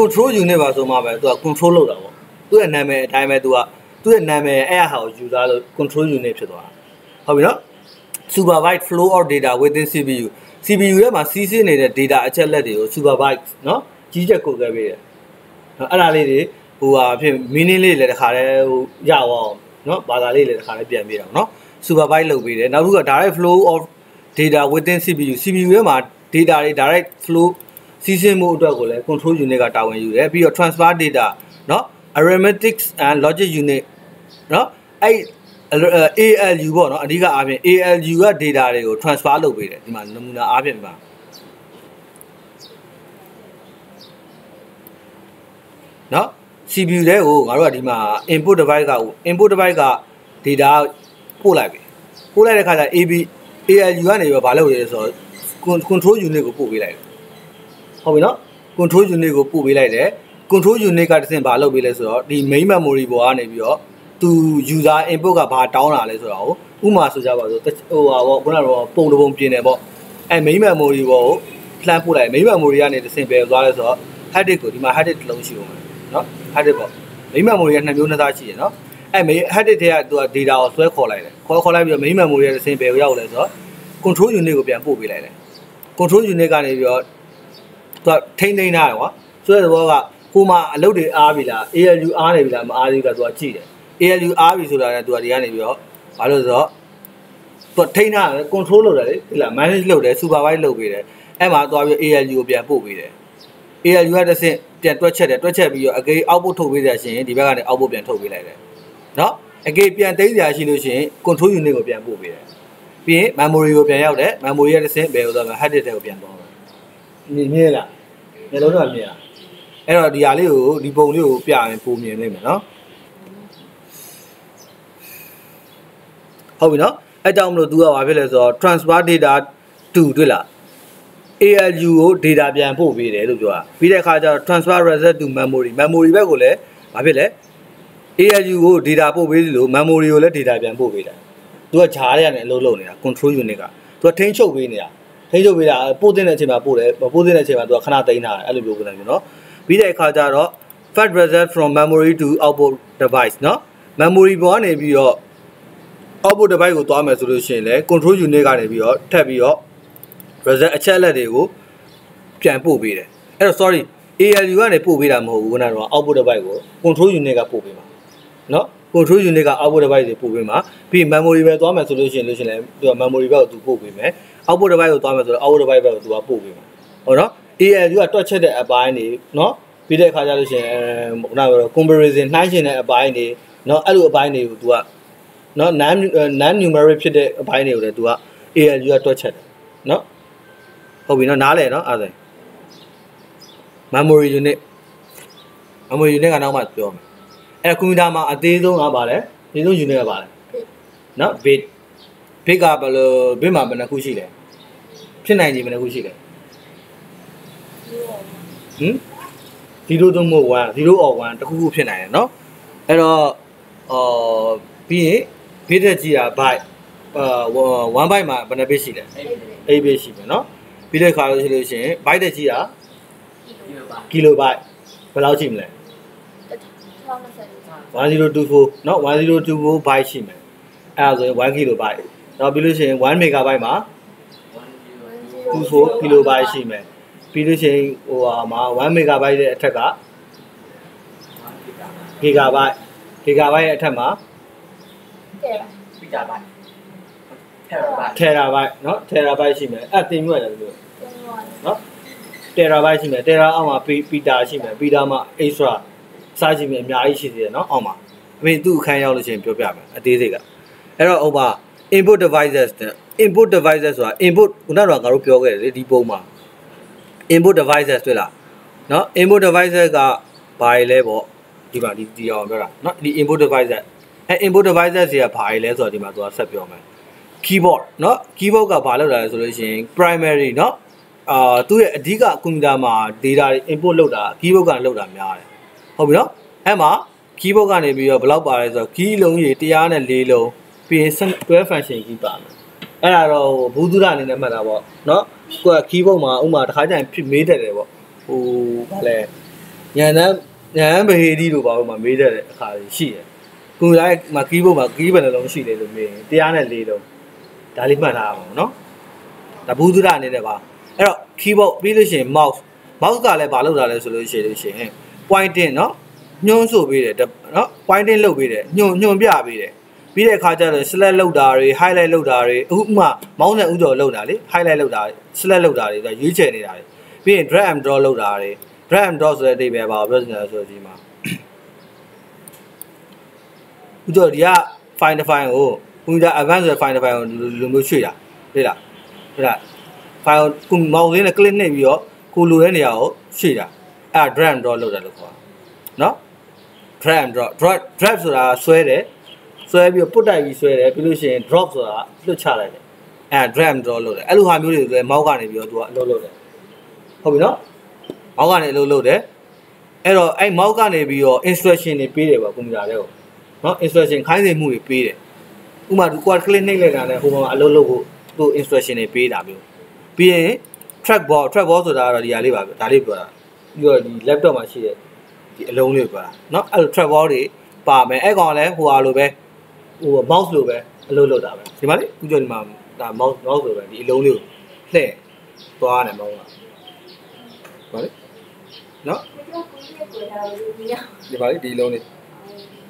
control unit ပါဆိုမှပဲသူက control လုပ်တာပေါ့သူ့ရဲ့နာမည်အတိုင်းပဲသူကသူ့ရဲ့နာမည်အဲ့အဟာကိုယူသားလို့ control unit ဖြစ်သွားတာဟုတ်ပြီနော် supervised flow of data within CPU CPU ထဲမှာစီးဆင်းနေတဲ့ data အချက်လက်တွေကို supervised နော်ကြီးကြပ်ကိုယ်ကဲပေးတယ်အဲ့ဒါလေးတွေဟိုဟာဖြစ် meaning လေးလည်းတခါတည်းဟိုရအောင်နော်ဘာသာလေးလည်းတခါတည်းပြန်ပေးတာပေါ့နော် supervise လုပ်ပေးတယ်နောက်တစ်ခုက direct flow of data within CPU CPU ရဲ့မှာ data တွေ direct flow စီးဆင်းမှုအတွက်ကိုလည်း control unit ကတာဝန်ယူတယ်ပြီးတော့ transfer data เนาะ arithmetics and logic unit เนาะအဲ့ ALU ပေါ့နော်အဓိကအားဖြင့် ALU က data တွေကို transfer လုပ်ပေးတယ်ဒီမှာနမူနာအားဖြင့်ပါနော် CPU တဲ့ကိုငါတို့ကဒီမှာ input device က input device က data ပို့လိုက်ပြီပို့လိုက်တဲ့ခါကျ AB ALU ကနေပြီးဘာလုပ်ရလဲဆိုတော့ control unit ကိုပို့ပေးလိုက်တယ် ဟုတ်ပြီနော် control unit ကိုပို့ပေးလိုက်တယ် control unit ကတစ်ဆင့်ဘာလုပ်ပေးလဲဆိုတော့ဒီ main memory ပေါ်ကနေပြီးတော့သူ user input ကဘာတောင်းတာလဲဆိုတော့ဥမာဆိုကြပါစို့ဟိုဟာပေါ့ခုနကတော့ပုံတစ်ပုံပြင်တယ်ပေါ့အဲ main memory ပေါ်ကို plan ပို့လိုက် main memory ကနေတစ်ဆင့်ပဲသွားလဲဆိုတော့ hard disk ကိုဒီမှာ hard disk တစ်လုံးရှိအောင်နော် hard disk ပေါ့ main memory ကနှစ်မျိုးနှစ်သားရှိရနော်အဲ main hard disk တွေကသူက data ကိုဆွဲခေါ်လိုက်တယ်ခေါ်ခေါ်လိုက်ပြီးတော့ main memory ရဲ့တစ်ဆင့်ပဲရောက်လဲဆိုတော့ control unit ကိုပြန်ပို့ပေးလိုက်တယ် control unit ကနေပြီးတော့ သူကထိမ့်ထိမ့်ထားတယ်ကွာဆိုတဲ့သဘောကကိုမှအလုပ်တွေအားပြီလား ALU အားနေပြီလားမအားသေးဘူးလားသူကကြည့်တယ် ALU အားပြီဆိုတာလည်းသူကဒီကနေပြီးတော့ဘာလို့ဆိုတော့သူထိန်းထားတယ် control လုပ်တယ်လေဒီလား manage လုပ်တယ် supervise လုပ်ပေးတယ်အဲ့မှာသွားပြီး ALU ကိုပြန်ပို့ပေးတယ် ALU ကတစ်ဆင့်ပြန်တွက်ချက်တယ်တွက်ချက်ပြီးတော့အကေ output ထုတ်ပေးကြရှင်ဒီဘက်ကနေ output ပြန်ထုတ်ပေးလိုက်တယ်နော်အကေပြန်သိမ်းကြရှိလို့ရှိရင် control unit ကိုပြန်ပို့ပေးတယ်ပြီးရင် memory ကိုပြန်ရောက်တယ် memory ရဲ့တစ်ဆင့်ဘယ်လိုသွားမလဲ hard disk ကိုပြန်သွား မယ်မြင်မြင်လားမျက်လုံးတော့မြင်လားအဲ့တော့ဒီဟာလေးကိုဒီပုံလေးကိုပြရင်ပုံမြင်နေမယ်နော်ဟုတ်ပြီနော်အဲ့ကြောင့်မလို့ तू ကဘာဖြစ်လဲဆိုတော့ transfer data to တွေ့လား ALU ကို data ပြန်ပို့ပေးတယ်လို့ပြောတာပြီးတဲ့အခါကျတော့ transfer result to memory memory ဘက်ကိုလည်းဘာဖြစ်လဲ ALU ကို data ပို့ပေးလို့ memory ကိုလည်း data ပြန်ပို့ပေးတာသူကဂျားတွေကနေအလုပ်လုပ်နေတာ control unit ကသူကထိန်းချုပ်ပေးနေတာ ထိန်းချုပ်ပေးတာပို့တဲ့အချိန်မှာပို့တယ်ပို့တဲ့အချိန်မှာသူကခဏသိမ်းထားတယ်အဲ့လိုမျိုးပုံစံမျိုးเนาะပြီးတဲ့အခါကျတော့ fetch result from memory to output device เนาะ memory ဘောကနေပြီးတော့ output device ကိုသွားမယ်ဆိုလို့ရှိရင်လည်း control unit ကနေပြီးတော့ထပ်ပြီးတော့ result အချက်အလက်တွေကိုပြန်ပို့ပေးတယ်အဲ့တော့ sorry ALU ကနေပို့ပေးတာမဟုတ်ဘူးခုနကတော့ output device ကို control unit ကပို့ပေးမှာเนาะ control unit က output device တွေပို့ပေးမှာပြီး memory ပဲသွားမယ်ဆိုလို့ရှိရင်လို့ရှိရင်လည်းသူက memory ဘက်ကိုသူပို့ပေးမယ် အောက်ဘုတ်တစ်ပိုင်းကိုသွားမယ်ဆိုတော့အောက်ဘုတ်တစ်ပိုင်းဘက်ကိုသူကပို့ပေးမှာဟုတ်နော် ALU ကတွက်ချက်တဲ့အပိုင်းနေနော်ပြီးတဲ့အခါကျလို့ရှိရင်ခုနကပြော comparison နှိုင်းရှင်တဲ့အပိုင်းနေနော်အဲ့လိုအပိုင်းတွေကို तू ကနော် non non numeric ဖြစ်တဲ့အပိုင်းတွေကိုလည်း तू က ALU ကတွက်ချက်တယ်နော်ဟုတ်ပြီနော်နားလည်နော်အဲ့ဒါ memory unit memory unit ကနောက်မှပြောမယ်အဲ့ကွန်ပျူတာမှာအသေးဆုံးကပါလဲအသေးဆုံး unit ကပါလဲနော် bit bit ကဘယ်လို bit မှာဘယ်နှခုရှိလဲ ဖြစ်နိုင်ခြေဘယ်နှခုရှိလဲဟမ်0သုံးမို့1 0 or 1တခုခုဖြစ်နိုင်တယ်နော်အဲ့တော့အော်ပြီးရင် bit တက်ကြည့်တာ byte အာ1 byte မှာဘယ်နှ bit ရှိလဲ 8 bit ရှိမယ်နော်ပြီးတဲ့ခါလို့ရှိလို့ရှိရင် byte တက်ကြည့်တာ ဒီလိုပါ kilobyte ဘယ်လောက်ရှိမလဲ 1020 1024เนาะ1024 byte ရှိမယ်အဲ့ဒါဆိုရင်1 kilobyte เนาะပြီးလို့ရှိရင်1 megabyte မှာ 24 kilobyte ရှိမယ်ပြီးလို့ရှိရင်ဟိုဟာမှာ1 megabyte ရဲ့အထက်က gigabyte gigabyte ရဲ့အထက်မှာ တဲ့ပါ ပြီးတာပါထဲပါပါ terabyte เนาะ terabyte ရှိမယ်အဲ့တင်မြွက်တယ်လို့ တင်သွားတယ် เนาะ terabyte ရှိမယ် tera အောက်မှာ peta ရှိမယ် peta မှာ extra စားရှိမယ်အများကြီးရှိသေးတယ်เนาะအောက်မှာအမေသူ့အခန်းရောက်လို့ရှိရင်ပြောပြမယ်အသေးစိတ်ကအဲ့တော့ဟိုမှာ input devices တဲ့ input devices ဆိုတာ input ခုနကငါတို့ပြောခဲ့တယ်လေဒီပုံမှာ input devices တွေ့လားเนาะ input devices ကဘာတွေလဲပေါ့ဒီမှာဒီဒီအောင်ပြောတာเนาะဒီ input devices အဲ input devices တွေကဘာတွေလဲဆိုတော့ဒီမှာသူကဆက်ပြောမယ် keyboard เนาะ keyboard ကဘာလုပ်တာလဲဆိုလို့ရှိရင် primary เนาะအာသူ့ရဲ့အဓိကကွန်ပျူတာမှာ data တွေ input လုပ်တာ keyboard ကလုပ်တာများတယ်ဟုတ်ပြီเนาะအဲ့မှာ keyboard ကနေပြီးတော့ဘယ်လောက်ပါလဲဆိုတော့ key လုံးကြီး104လုံး ပြီးရင်12 function key ပါမယ်အဲ့ဒါတော့ဘူးသူရအနေနဲ့မှတ်တာပေါ့เนาะကိုက keyboard မှာဥမာတစ်ခါကျရင်ဖြစ်မေးတတ်တယ်ပေါ့ဟိုဗာလဲညံတန်းညံဘဟေဒီတို့ဘာလို့မှမေးတတ်တဲ့အခါကြီးရှိတယ်ကွန်ပျူတာမှာ keyboard မှာ key ဘယ်နှလုံးရှိလဲလို့မေးရင်104လုံးဒါလေးမှတ်ထားရအောင်เนาะဒါဘူးသူရအနေနဲ့ပါအဲ့တော့ keyboard ပြီးလို့ရှိရင် mouse mouse ကလည်းဘာလုပ်တာလဲဆိုလို့ရှိရင်လို့ရှိရင် pointing เนาะညွှန်းဆိုပေးတယ်เนาะ pointing လုပ်ပေးတယ်ညွှန်ညွှန်ပြပေးတယ် ပြီးတဲ့အခါကျတော့ select လုပ်တာတွေ highlight လုပ်တာတွေအခုမှ mouse နဲ့ဥတော်လုပ်တာလေ highlight လုပ်တာ select လုပ်တာတွေရွေးချယ်နေတာတွေပြီးရင် drag and drop လုပ်တာတွေ drag and drop ဆိုတဲ့အဓိပ္ပာယ်ပါပြောချင်တယ်ဆိုတော့ဒီမှာဥတော်ဒီက file define ကို computer advanced ဆိုတဲ့ file define ကိုလိုမျိုးရွှေ့တာတွေ့လားတွေ့လား file ကို mouse လေးနဲ့ click နှိပ်ပြီးတော့ကိုလိုတဲ့နေရာကိုရွှေ့တာအဲ့ဒါ drag and drop လုပ်တယ်လို့ခေါ်တာနော် drag and drop drop drag ဆိုတာဆွဲတယ် ဆွဲပြီးတော့ပုတ်တိုက်ပြီးဆွဲတယ်ပြီးလို့ရှိရင် drop ဆိုတာလွတ်ချလိုက်တယ်အဲ့ဒါ drag and drop လုပ်တယ်အဲ့လိုဟာမျိုးတွေဆိုရင် mouse ကနေပြီးတော့သူကအလုပ်လုပ်တယ်ဟုတ်ပြီနော် mouse ကနေအလုပ်လုပ်တယ်အဲ့တော့အဲ့ mouse ကနေပြီးတော့ instruction တွေပေးတယ်ပေါ့ကွန်ပျူတာတွေကိုနော် instruction ခိုင်းစေမှုတွေပေးတယ်ဥပမာသူကွာ click နှိပ်လိုက်တာနဲ့ဟိုမှာအလုပ်လုပ်ဖို့သူ instruction တွေပေးတာမျိုးပြီးရင် track ball track ball ဆိုတာကတော့ဒီဟာလေးပါပဲဒါလေးပြောတာပြီးတော့ဒီ laptop မှာရှိတဲ့ဒီအလုံးလေးပြောတာเนาะအဲ့လို track ball တွေပါမယ်အဲ့ကောင်လည်းဟိုဟာလိုပဲ ဟို mouse လိုပဲအလုပ်လုပ်တာပဲဒီမှာလေခုကျော်ဒီမှာဒါ mouse mouse လိုပဲဒီအလုံးလေးကိုလှည့်သွားတယ်မောင်းကပါလေနော်ဒီပါလေဒီလုံးလေး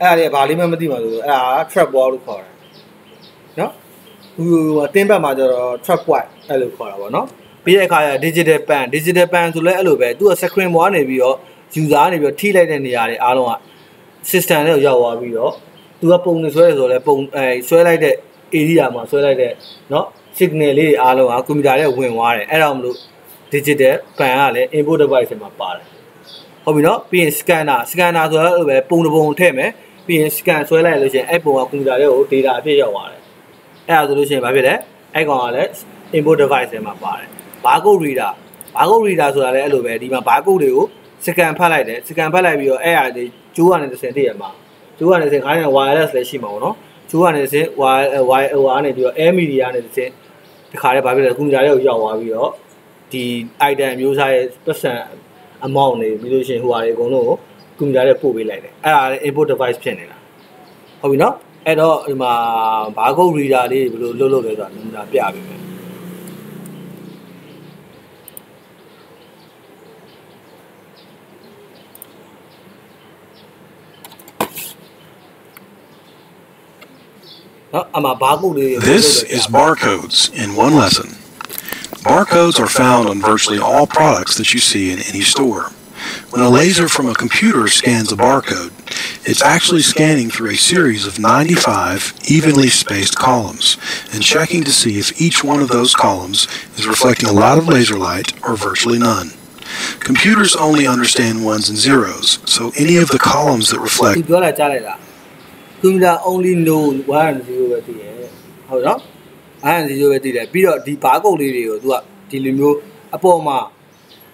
အဲ့ဒါလေးဘာလေးမှမသိပါဘူးအဲ့ဒါ trap ball လို့ခေါ်တယ်နော်ဟိုတင်းဘက်မှာကျတော့ trap white အဲ့လိုခေါ်တာပေါ့နော်ပြီးတဲ့အခါကျ digital pan digital pan ဆိုလဲအဲ့လိုပဲသူက screen ပေါ်ကနေပြီးတော့ user ကနေပြီးတော့ထိလိုက်တဲ့နေရာတွေအားလုံးက system တွေကိုရောက်သွားပြီးတော့ သူကပုံနေဆွဲရဆိုလဲပုံအဲဆွဲလိုက်တဲ့ area မှာဆွဲလိုက်တဲ့เนาะ signal လေးတွေအားလုံးကကွန်ပျူတာထဲဝင်သွားတယ်အဲ့ဒါမလို့ digital pen ကလည်း input device မှာပါတယ် ဟုတ်ပြီနော်ပြီးရင် scanner scanner ဆိုတော့အဲ့လိုပဲပုံတစ်ပုံထည့်မယ်ပြီးရင် scan ဆွဲလိုက်လို့ရှိရင်အဲ့ပုံကကွန်ပျူတာထဲကို data အပြည့်ရောက်သွားတယ်အဲ့ဒါဆိုလို့ရှိရင်ဘာဖြစ်လဲအဲ့ကောင်ကလည်း input device ထဲမှာပါတယ် barcode reader barcode reader ဆိုတာလည်းအဲ့လိုပဲဒီမှာ barcode တွေကို scan ဖတ်လိုက်တယ် scan ဖတ်လိုက်ပြီးတော့အဲ့ဟာတွေကျိုးကနေတစ်ဆင့်တည့်ရမှာ ကျိုးကနေတစ်ဆင့်ခိုင်းတဲ့ wireless လည်းရှိမှာပေါ့နော်ကျိုးကနေတစ်ဆင့် wire wire ဟိုကနေပြီးတော့ air media ကနေတစ်ဆင့်ဒီခါလေးဘာဖြစ်လဲကွန်ပျူတာထဲကိုရောက်သွားပြီးတော့ဒီ item မျိုးစားရဲ့ပတ်စံ amount တွေပြီးလို့ရှိရင်ဟိုဟာတွေအကုန်လုံးကိုကွန်ပျူတာထဲပို့ပေးလိုက်တယ်အဲ့ဒါလည်း input device ဖြစ်နေတာဟုတ်ပြီနော်အဲ့တော့ဒီမှာ barcode reader လေးဘယ်လိုလုပ်လုပ်လဲဆိုတာနမူနာပြပေးမယ် This is barcodes in one lesson. Barcodes are found on virtually all products that you see in any store. When a laser from a computer scans a barcode, it's actually scanning through a series of 95 evenly spaced columns and checking to see if each one of those columns is reflecting a lot of laser light or virtually none. Computers only understand ones and zeros, so any of the columns that reflect computer only know 1 and 0ပဲသိတယ်ဟုတ်နော်1 and 0ပဲသိတယ်ပြီးတော့ဒီ barcode လေးတွေကို तू ကဒီလိုမျိုးအပေါ်မှာ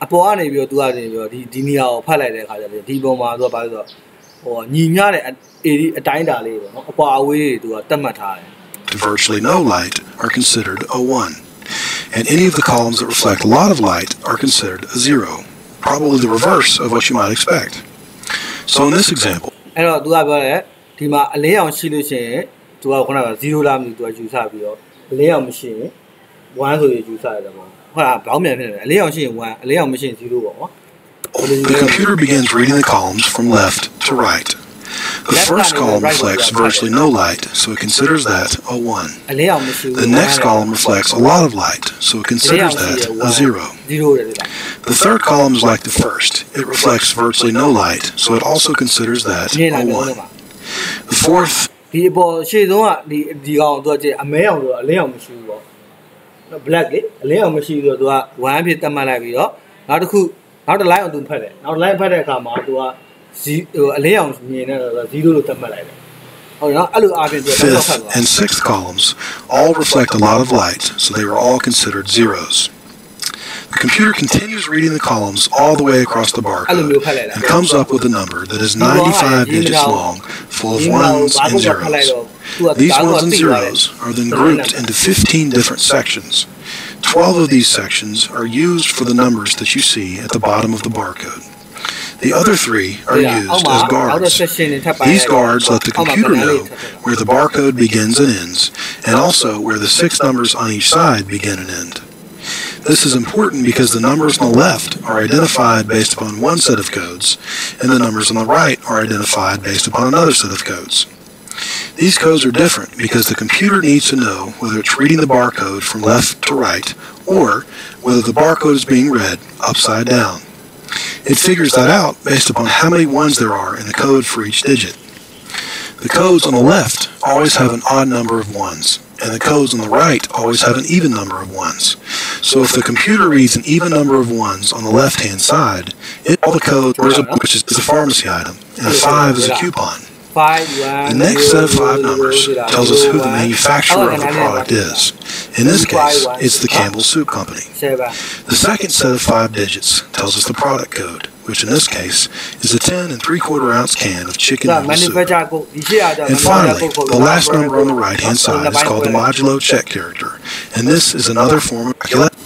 အပေါ်ကနေပြီးတော့ तू ကနေပြီးတော့ဒီဒီနေရာကိုဖတ်လိုက်တဲ့အခါကျတော့ဒီပုံမှာ तू ကဘာလို့ဆိုတော့ဟိုညီမျှတဲ့ area အတိုင်းတာလေးပေါ့နော်အကွာအဝေးတွေ तू ကတတ်မှတ်ထားတယ် to virtually no light are considered a 1. And any of the columns that reflect a lot of light are considered a 0, probably the reverse of what you might expect. So in this example, အဲ့တော့ तू ကပြောတယ် ဒီမှာအလင်းအောင်ရှိလို့ရှိရင် तू ကခုနက0လားမသိ तू ကယူဆပြီးတော့အလင်းအောင်မရှိရင်1ဆိုရင်ယူဆရတယ်ပေါ့ဟုတ်လားဘောင်းမြန်ဖြစ်နေတယ်အလင်းအောင်ရှိရင်1အလင်းအောင်မရှိရင်0ပေါ့နော် the computer begins reading the columns from left to right. The first column reflects virtually no light, so it considers that a 1. အလင်းအောင်မရှိဘူး The next column reflects a lot of light, so it considers that a 0. 0တယ်လေလား The third column is like the first. It reflects virtually no light, so it also considers that မြင်လာ a မျိုး 1. မှာ The fourth ဒီအပေါ်ရှေ့ဆုံးကဒီဒီကောင်သူကကြည့်အမဲအောင်ဆိုတော့အလင်းအောင်မရှိဘူးပေါ့နော် black လေအလင်းအောင်မရှိဘူးဆိုတော့သူက1ဖြစ်တတ်မှတ်လိုက်ပြီးတော့နောက်တစ်ခုနောက်တစ် line အောင်သူဖတ်တယ်နောက် line ဖတ်တဲ့အခါမှာသူက0ဟိုအလင်းအောင်မြင်နေတော့0လို့တတ်မှတ်လိုက်တယ်ဟုတ်နော်အဲ့လိုအားဖြင့်သူကတော့ဖတ် fifth သွား and sixth columns all reflect a lot of light, so they were all considered zeros. The computer continues reading the columns all the way across the barcode and comes up with a number that is 95 digits long, full of ones and zeros. These ones and zeros are then grouped into 15 different sections. 12 of these sections are used for the numbers that you see at the bottom of the barcode. The other three are used as guards. These guards let the computer know where the barcode begins and ends, and also where the six numbers on each side begin and end. This is important because the numbers on the left are identified based upon one set of codes, and the numbers on the right are identified based upon another set of codes. These codes are different because the computer needs to know whether it's reading the barcode from left to right, or whether the barcode is being read upside down. It figures that out based upon how many ones there are in the code for each digit. The codes on the left always have an odd number of ones, and the codes on the right always have an even number of ones. So if the computer reads an even number of ones on the left-hand side, it all the code there's a, which is a pharmacy item, and a five is a coupon. The next set of five numbers tells us who the manufacturer of the product is. In this case, it's the Campbell Soup Company. The second set of five digits tells us the product code, which in this case is a 10 and 3 quarter ounce can of chicken ဒါ noodle soup. manufacturer ကိုဒီရှေ့အားကြောင့် And finally, the last number on the right hand side is called the modulo check character, and this is another form of calculation.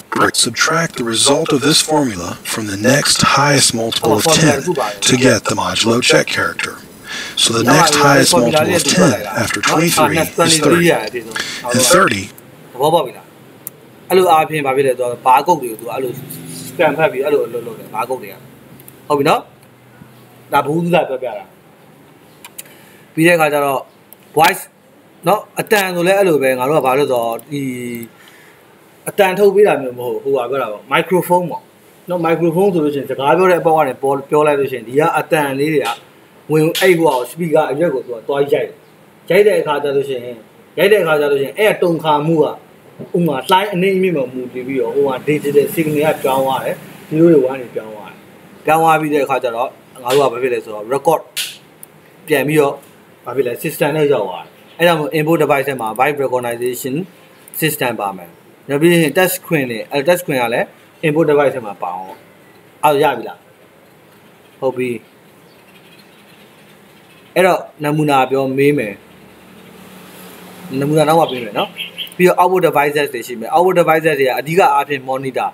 Subtract the result of this formula from the next highest multiple of 10 to get the modulo check character. So the next highest multiple of 10 after 23 is 30. And 30 သဘောပေါက်ပြီလားအဲ့လိုအားဖြင့်ဗာဖြစ်လဲဆိုတော့ဘာကုတ်တွေကိုသူအဲ့လို scan ဖတ်ပြီးအဲ့လိုအလုပ်လုပ်တယ်ဘာကုတ်တွေက ဟုတ်ပြီနော်ဒါဘူးသူကပြောပြတာပြီးတဲ့အခါကျတော့ voice နော်အတန်ဆိုလဲအဲ့လိုပဲငါတို့ကဘာလို့ဆိုတော့ဒီအတန်ထုတ်ပေးတာမျိုးမဟုတ်ဟိုပါပြောတာပေါ့ microphone ပေါ့နော် microphone ဆိုလို့ရှိရင်စကားပြောတဲ့အပေါက်ကနေပေါ်ပြောလိုက်လို့ရှိရင်ဒီကအတန်လေးတွေကဝင်အဲ့ဟိုက speaker အရွက်ကိုသူကတွားရိုက်တယ်ရိုက်တဲ့အခါကျလို့ရှိရင်ရိုက်တဲ့အခါကျလို့ရှိရင်အဲ့တုံခါမှုကဥမာ slide အနေအမြင့်မှာမူတည်ပြီးတော့ဟိုက digital signal ကပြောင်းသွားတယ်ဒီလိုတွေဝမ်းနေပြောင်းသွားတယ် ပြောင်းသွားပြီးတဲ့အခါကျတော့ငါတို့ကဘာဖြစ်လဲဆိုတော့ record ပြန်ပြီးတော့ဘာဖြစ်လဲ system နဲ့ရောက်သွားတယ်အဲ့ဒါမို့ input device ထဲမှာ voice recognition system ပါမယ်နောက်ပြီးရင် touch screen နဲ့အဲ့ touch screen ကလည်း input device ထဲမှာပါအောင်အဲ့ရပြီလားဟုတ်ပြီအဲ့တော့နမူနာပြောမေးမယ်နမူနာတော့မပေးမယ်နော်ပြီးတော့ output devices တွေရှိမယ် output devices တွေကအဓိကအားဖြင့် monitor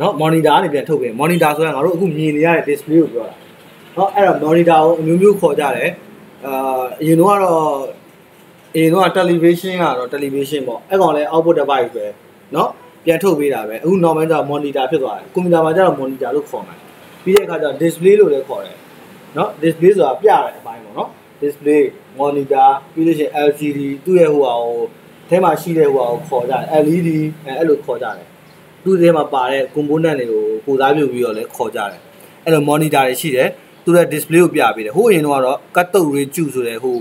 နော် monitor ကနေပြန်ထုတ်ပြန် monitor ဆိုရင်ငါတို့အခုမြင်နေရတဲ့ display ကိုပြောတာနော်အဲ့တော့ monitor ကိုအမျိုးမျိုးခေါ်ကြတယ်အာအရင်တော့ကတော့အရင်တော့ television ကတော့ television ပေါ့အဲ့ကောင်လည်း output device ပဲနော်ပြန်ထုတ်ပေးတာပဲအခု normal ကျတော့ monitor ဖြစ်သွားတယ်ကွန်ပျူတာမှာကျတော့ monitor လို့ခေါ်မှာပြီးတဲ့အခါကျတော့ display လို့လည်းခေါ်တယ်နော် display ဆိုတာပြရတယ်အပိုင်းပေါ့နော် display monitor ပြီးလို့ရှိရင် LCD သူ့ရဲ့ဟိုဟာဟိုထဲမှာရှိတဲ့ဟိုဟာကိုခေါ်ကြတယ် LED အဲအဲ့လိုခေါ်ကြတယ် သူ့ထဲမှာပါတဲ့ component တွေကိုကိုစားပြုပြီးတော့လည်းခေါ်ကြတယ်အဲ့လို monitor တွေရှိတယ်သူ့ရဲ့ display ကိုပြပေးတယ်ဟိုအရင်တော့ cut တုတ်ရေးကျုဆိုတဲ့ဟို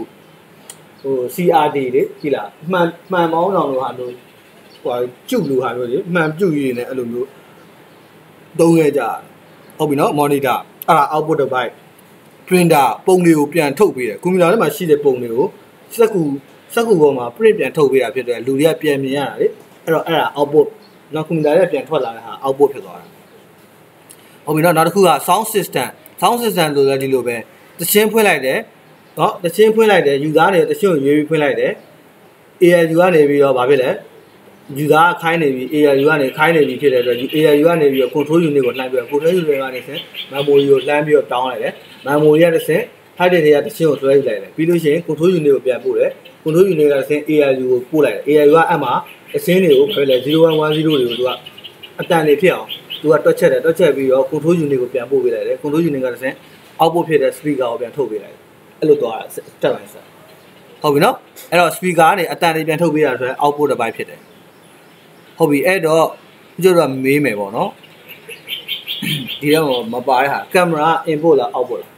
ဟို CRT လေကြည်လားမှန်မှန်မောင်းဆောင်လို့ဟာမျိုးဟိုကျုလို့ဟာမျိုးလေမှန်ပြုတ်ရည်နေအဲ့လိုမျိုးသုံးခဲ့ကြတယ်ဟုတ်ပြီနော် monitor အဲ့ဒါ output device printer ပုံတွေကိုပြန်ထုတ်ပေးတယ်ကွန်ပျူတာထဲမှာရှိတဲ့ပုံတွေကိုစက်ကူစက်ကူပေါ်မှာ print ပြန်ထုတ်ပေးတာဖြစ်တဲ့လူတွေကပြန်မြင်ရတာလေအဲ့တော့အဲ့ဒါ output နောက်ကွန်ပျူတာရဲ့ပြန်ထွက်လာတဲ့ဟာ output ဖြစ်သွားတာဟုတ်ပြီနော်နောက်တစ်ခုက sound system sound system လို့လည်းဒီလိုပဲတချင်းဖွင့်လိုက်တယ်နော်တချင်းဖွင့်လိုက်တယ် user တွေတချင်းကိုရွေးပြီးဖွင့်လိုက်တယ် ALU ကနေပြီးတော့ဗာဖြစ်လဲ user ခိုင်းနေပြီ ALU ကနေခိုင်းနေပြီဖြစ်တဲ့အတွက် ALU ကနေပြီးတော့ control unit ကိုလှမ်းပြီးတော့ control unit ကနေဆင် memory ကိုလှမ်းပြီးတော့တောင်းလိုက်တယ် memory ကတစ်ဆင့် hard disk တွေကတစ်ဆင့်ကိုဆွဲယူလိုက်တယ်ပြီးလို့ရှိရင် control unit ကိုပြန်ပို့တယ် control unit ကတစ်ဆင့် ALU ကိုပို့လိုက်တယ် ALU ကအမှ အစင်းတွေကိုဖယ်လဲ0110တွေကိုသူကအတန်တွေဖြစ်အောင်သူကတွက်ချက်တယ်တွက်ချက်ပြီးတော့ control unit ကိုပြန်ပို့ပေးလိုက်တယ် control unit ကတစ်ဆင့် output ဖြစ်တဲ့ speaker ကိုပြန်ထုတ်ပေးလိုက်တယ်အဲ့လိုသွားတာ step by step ဟုတ်ပြီနော်အဲ့တော့ speaker ကနေအတန်တွေပြန်ထုတ်ပေးတာဆိုရင် output တစ်ပိုင်းဖြစ်တယ်ဟုတ်ပြီအဲ့တော့ကျတော့မေးမယ်ပေါ့နော်ဒီတော့မပါတဲ့ဟာကင်မရာ input လား output လား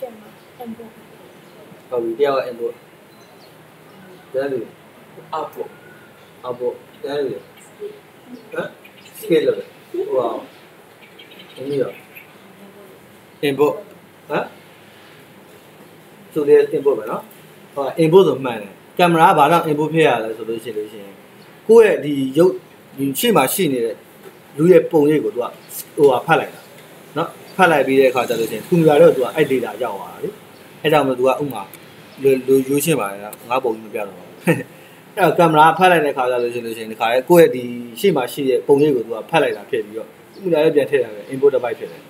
ကျန်မှာအမ်ဘူ ဟုတ်ပြီတယောက် input တယ်လူ output output တယ်လူဟမ် scale လို့ဟောအင်းရော input ဟမ်ဆိုတဲ့ input ပဲနော်ဟော input ဆိုမှန်တယ်ကင်မရာကဘာလို့ input ဖြစ်ရလဲဆိုလို့ရှိလို့ရှိရင်ကိုယ့်ရဲ့ဒီရုပ်ဒီရှေ့မှာရှိနေတဲ့လူရဲ့ပုံရိပ်ကိုသူကဟိုဟာဖတ်လိုက်တာနော်ဖတ်လိုက်ပြီးတဲ့အခါကျလို့ရှိရင်ကွန်ပျူတာတော့သူကအဲ့ data ရောက်သွားတာလေအဲ့ကြောင့်မလို့သူကဥမာ လူယူချင်ပါတယ်ငါပုံကြီးမပြတော့ဘူးအဲ့တော့ကင်မရာဖတ်လိုက်တဲ့ခါကျလို့ရှိလို့ရှိရင်ဒီခါလေကိုယ့်ရဲ့ဒီရှေ့မှာရှိတဲ့ပုံရိပ်ကိုသူကဖတ်လိုက်တာဖြစ်ပြီးတော့ဥပမာလည်းပြန်ထည့်တာပဲ import device ဖြစ်တယ်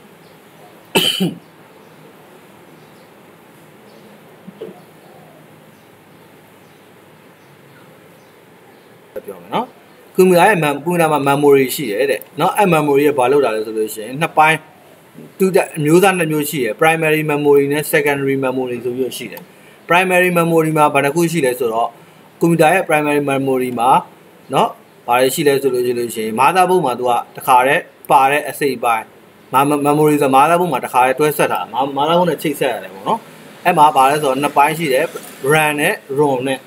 ပြောမယ်နော်ကွန်ပျူတာရဲ့ mem ကွန်ပျူတာမှာ memory ရှိတယ်တဲ့နော်အဲ့ memory ကဘာလုပ်တာလဲဆိုလို့ရှိရင်နှစ်ပိုင်းသူအမျိုးသားနှစ်မျိုးရှိတယ် primary memory နဲ့ secondary memory ဆိုပြီးရှိတယ် primary memory မှာဘာတစ်ခုရှိလဲဆိုတော့ကွန်ပျူတာရဲ့ primary memory မှာเนาะဘာတွေရှိလဲဆိုလို့ရှိလို့ရှိရင် motherboard မှာသူကတခါတည်းပါတဲ့အစိတ်ပိုင်း memory ဆို motherboard မှာတခါတည်းတွဲဆက်တာ motherboard နဲ့ချိတ်ဆက်ရတယ်ပေါ့နော်အဲ့မှာဘာလဲဆိုတော့နှစ်ပိုင်းရှိတယ် RAM နဲ့ ROM နဲ့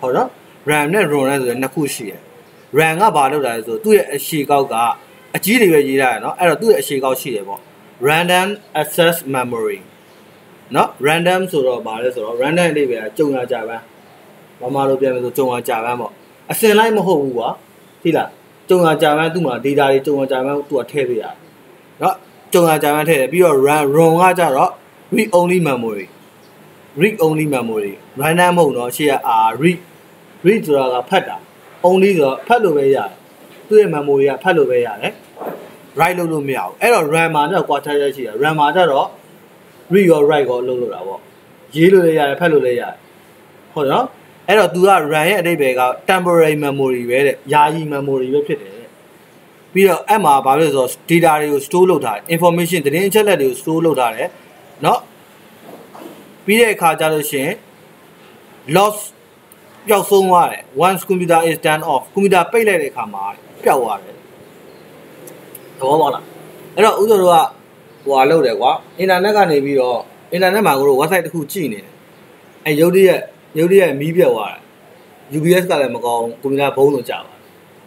ဟုတ်နော် RAM နဲ့ ROM နဲ့ဆိုရင်နှစ်ခုရှိတယ် RAM ကဘာလုပ်တာလဲဆိုသူ့ရဲ့အရှည်ကောက်ကအကြီးတွေပဲရေးထားတယ်เนาะအဲ့တော့သူ့ရဲ့အရှည်ကောက်ရှိတယ်ပေါ့ random access memory နော် random ဆိုတော့ဗာလဲဆိုတော့ random အလေးပဲကြုံရကြပန်းမမလိုပြန်မယ်ဆိုကြုံရကြပန်းပေါ့အစင်လိုက်မဟုတ်ဘူးကွာဟိလားကြုံရကြပန်းသူ့မှာ data တွေကြုံရကြပန်းသူကထည့်ပေးရတယ်နော်ကြုံရကြပန်းထည့်တယ်ပြီးတော့ run run ကကြတော့ read only memory read only memory random မဟုတ်တော့ရှေ့က read read ဆိုတာကဖတ်တာ only ဆိုတော့ဖတ်လို့ပဲရတယ်သူ့ရဲ့ memory ကဖတ်လို့ပဲရတယ် write လုပ်လို့မရဘူးအဲ့တော့ RAM မှာတော့ quarter ရရှိရ RAM မှာကြတော့ read ရော write ရောလုပ်လို့တာပေါ့ရေးလို့လည်းရတယ်ဖတ်လို့လည်းရတယ်ဟုတ်နော်အဲ့တော့ तू က RAM ရဲ့အဓိပ္ပာယ်က temporary memory ပဲတဲ့ယာယီ memory ပဲဖြစ်တယ်တဲ့ပြီးတော့အဲ့မှာဘာလို့လဲဆိုတော့ data တွေကို store လုပ်ထားတယ် information သတင်းအချက်အလက်တွေကို store လုပ်ထားတယ်เนาะပြီးတဲ့အခါကျလို့ရှိရင် loss ပျောက်ဆုံးသွားတယ် once computer is turned off ကွန်ပျူတာပိတ်လိုက်တဲ့အခါမှာပျောက်သွားတယ်သဘောပေါက်လားအဲ့တော့ဥစ္စာတို့က ဟိုဟာလုပ်တယ်ကွာအင်တာနက်ကနေပြီးတော့အင်တာနက်မှာကိုတို့ website တစ်ခုကြည့်နေတယ်အဲရုပ်တရက်ရုပ်တရက်မီးပြတ်သွားတယ် UBS ကလည်းမကောင်းကွန်ပျူတာဘုံလို့ကြာပါ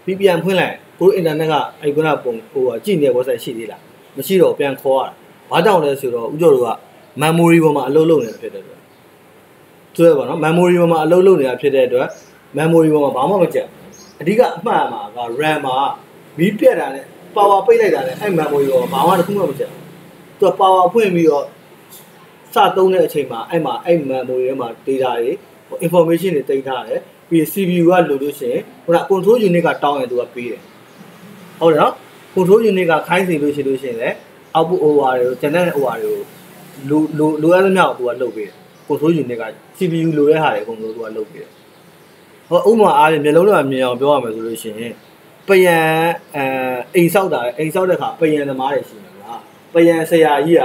VPN ဖွင့်လိုက်ကိုတို့အင်တာနက်ကအဲခုနပုံဟိုဟာကြည့်နေတဲ့ website ရှိသေးလားမရှိတော့ပြန်ခေါ်ရတာဘာကြောင့်လဲဆိုတော့ဥစ္စာတို့က memory ပေါ်မှာအလုပ်လုပ်နေတာဖြစ်တဲ့အတွက်ဆိုရပါတော့ memory ပေါ်မှာအလုပ်လုပ်နေတာဖြစ်တဲ့အတွက် memory ပေါ်မှာဘာမှမကြက်အဓိကအမှတ်မှာက RAM မှာမီးပြတ်တာနဲ့ power ပိတ်လိုက်တာနဲ့အဲ့ memory ပေါ်မှာဘာမှတစ်ခုမှမကြက် သူက power ဖွင့်ပြီးတော့စသုံးတဲ့အချိန်မှာအဲ့မှာအဲ့ memory ထဲမှာ data တွေ information တွေတိတ်ထားတယ်ပြီး CPU ကလိုလို့ရှိရင်ဟိုက control unit ကတောင်းရင်သူကပေးတယ်ဟုတ်တယ်နော် control unit ကခိုင်းစီလို့ရှိလို့ရှိရင်လည်း output over တွေကို generate over တွေကိုလိုလိုလိုအပ်သမျှကိုသူကလုပ်ပေးတယ် control unit က CPU လိုတဲ့ဟာတွေအကုန်လုံးသူကလုပ်ပေးတယ်ဟောဥပမာအားဖြင့်မျိုးလုံးတော့မြင်အောင်ပြောရမယ်ဆိုလို့ရှိရင်ပယံအဲအိမ်ဆောက်တာအိမ်ဆောက်တဲ့ခါပယံသမားတွေရှိမှာလား ပယံဆရာကြီးက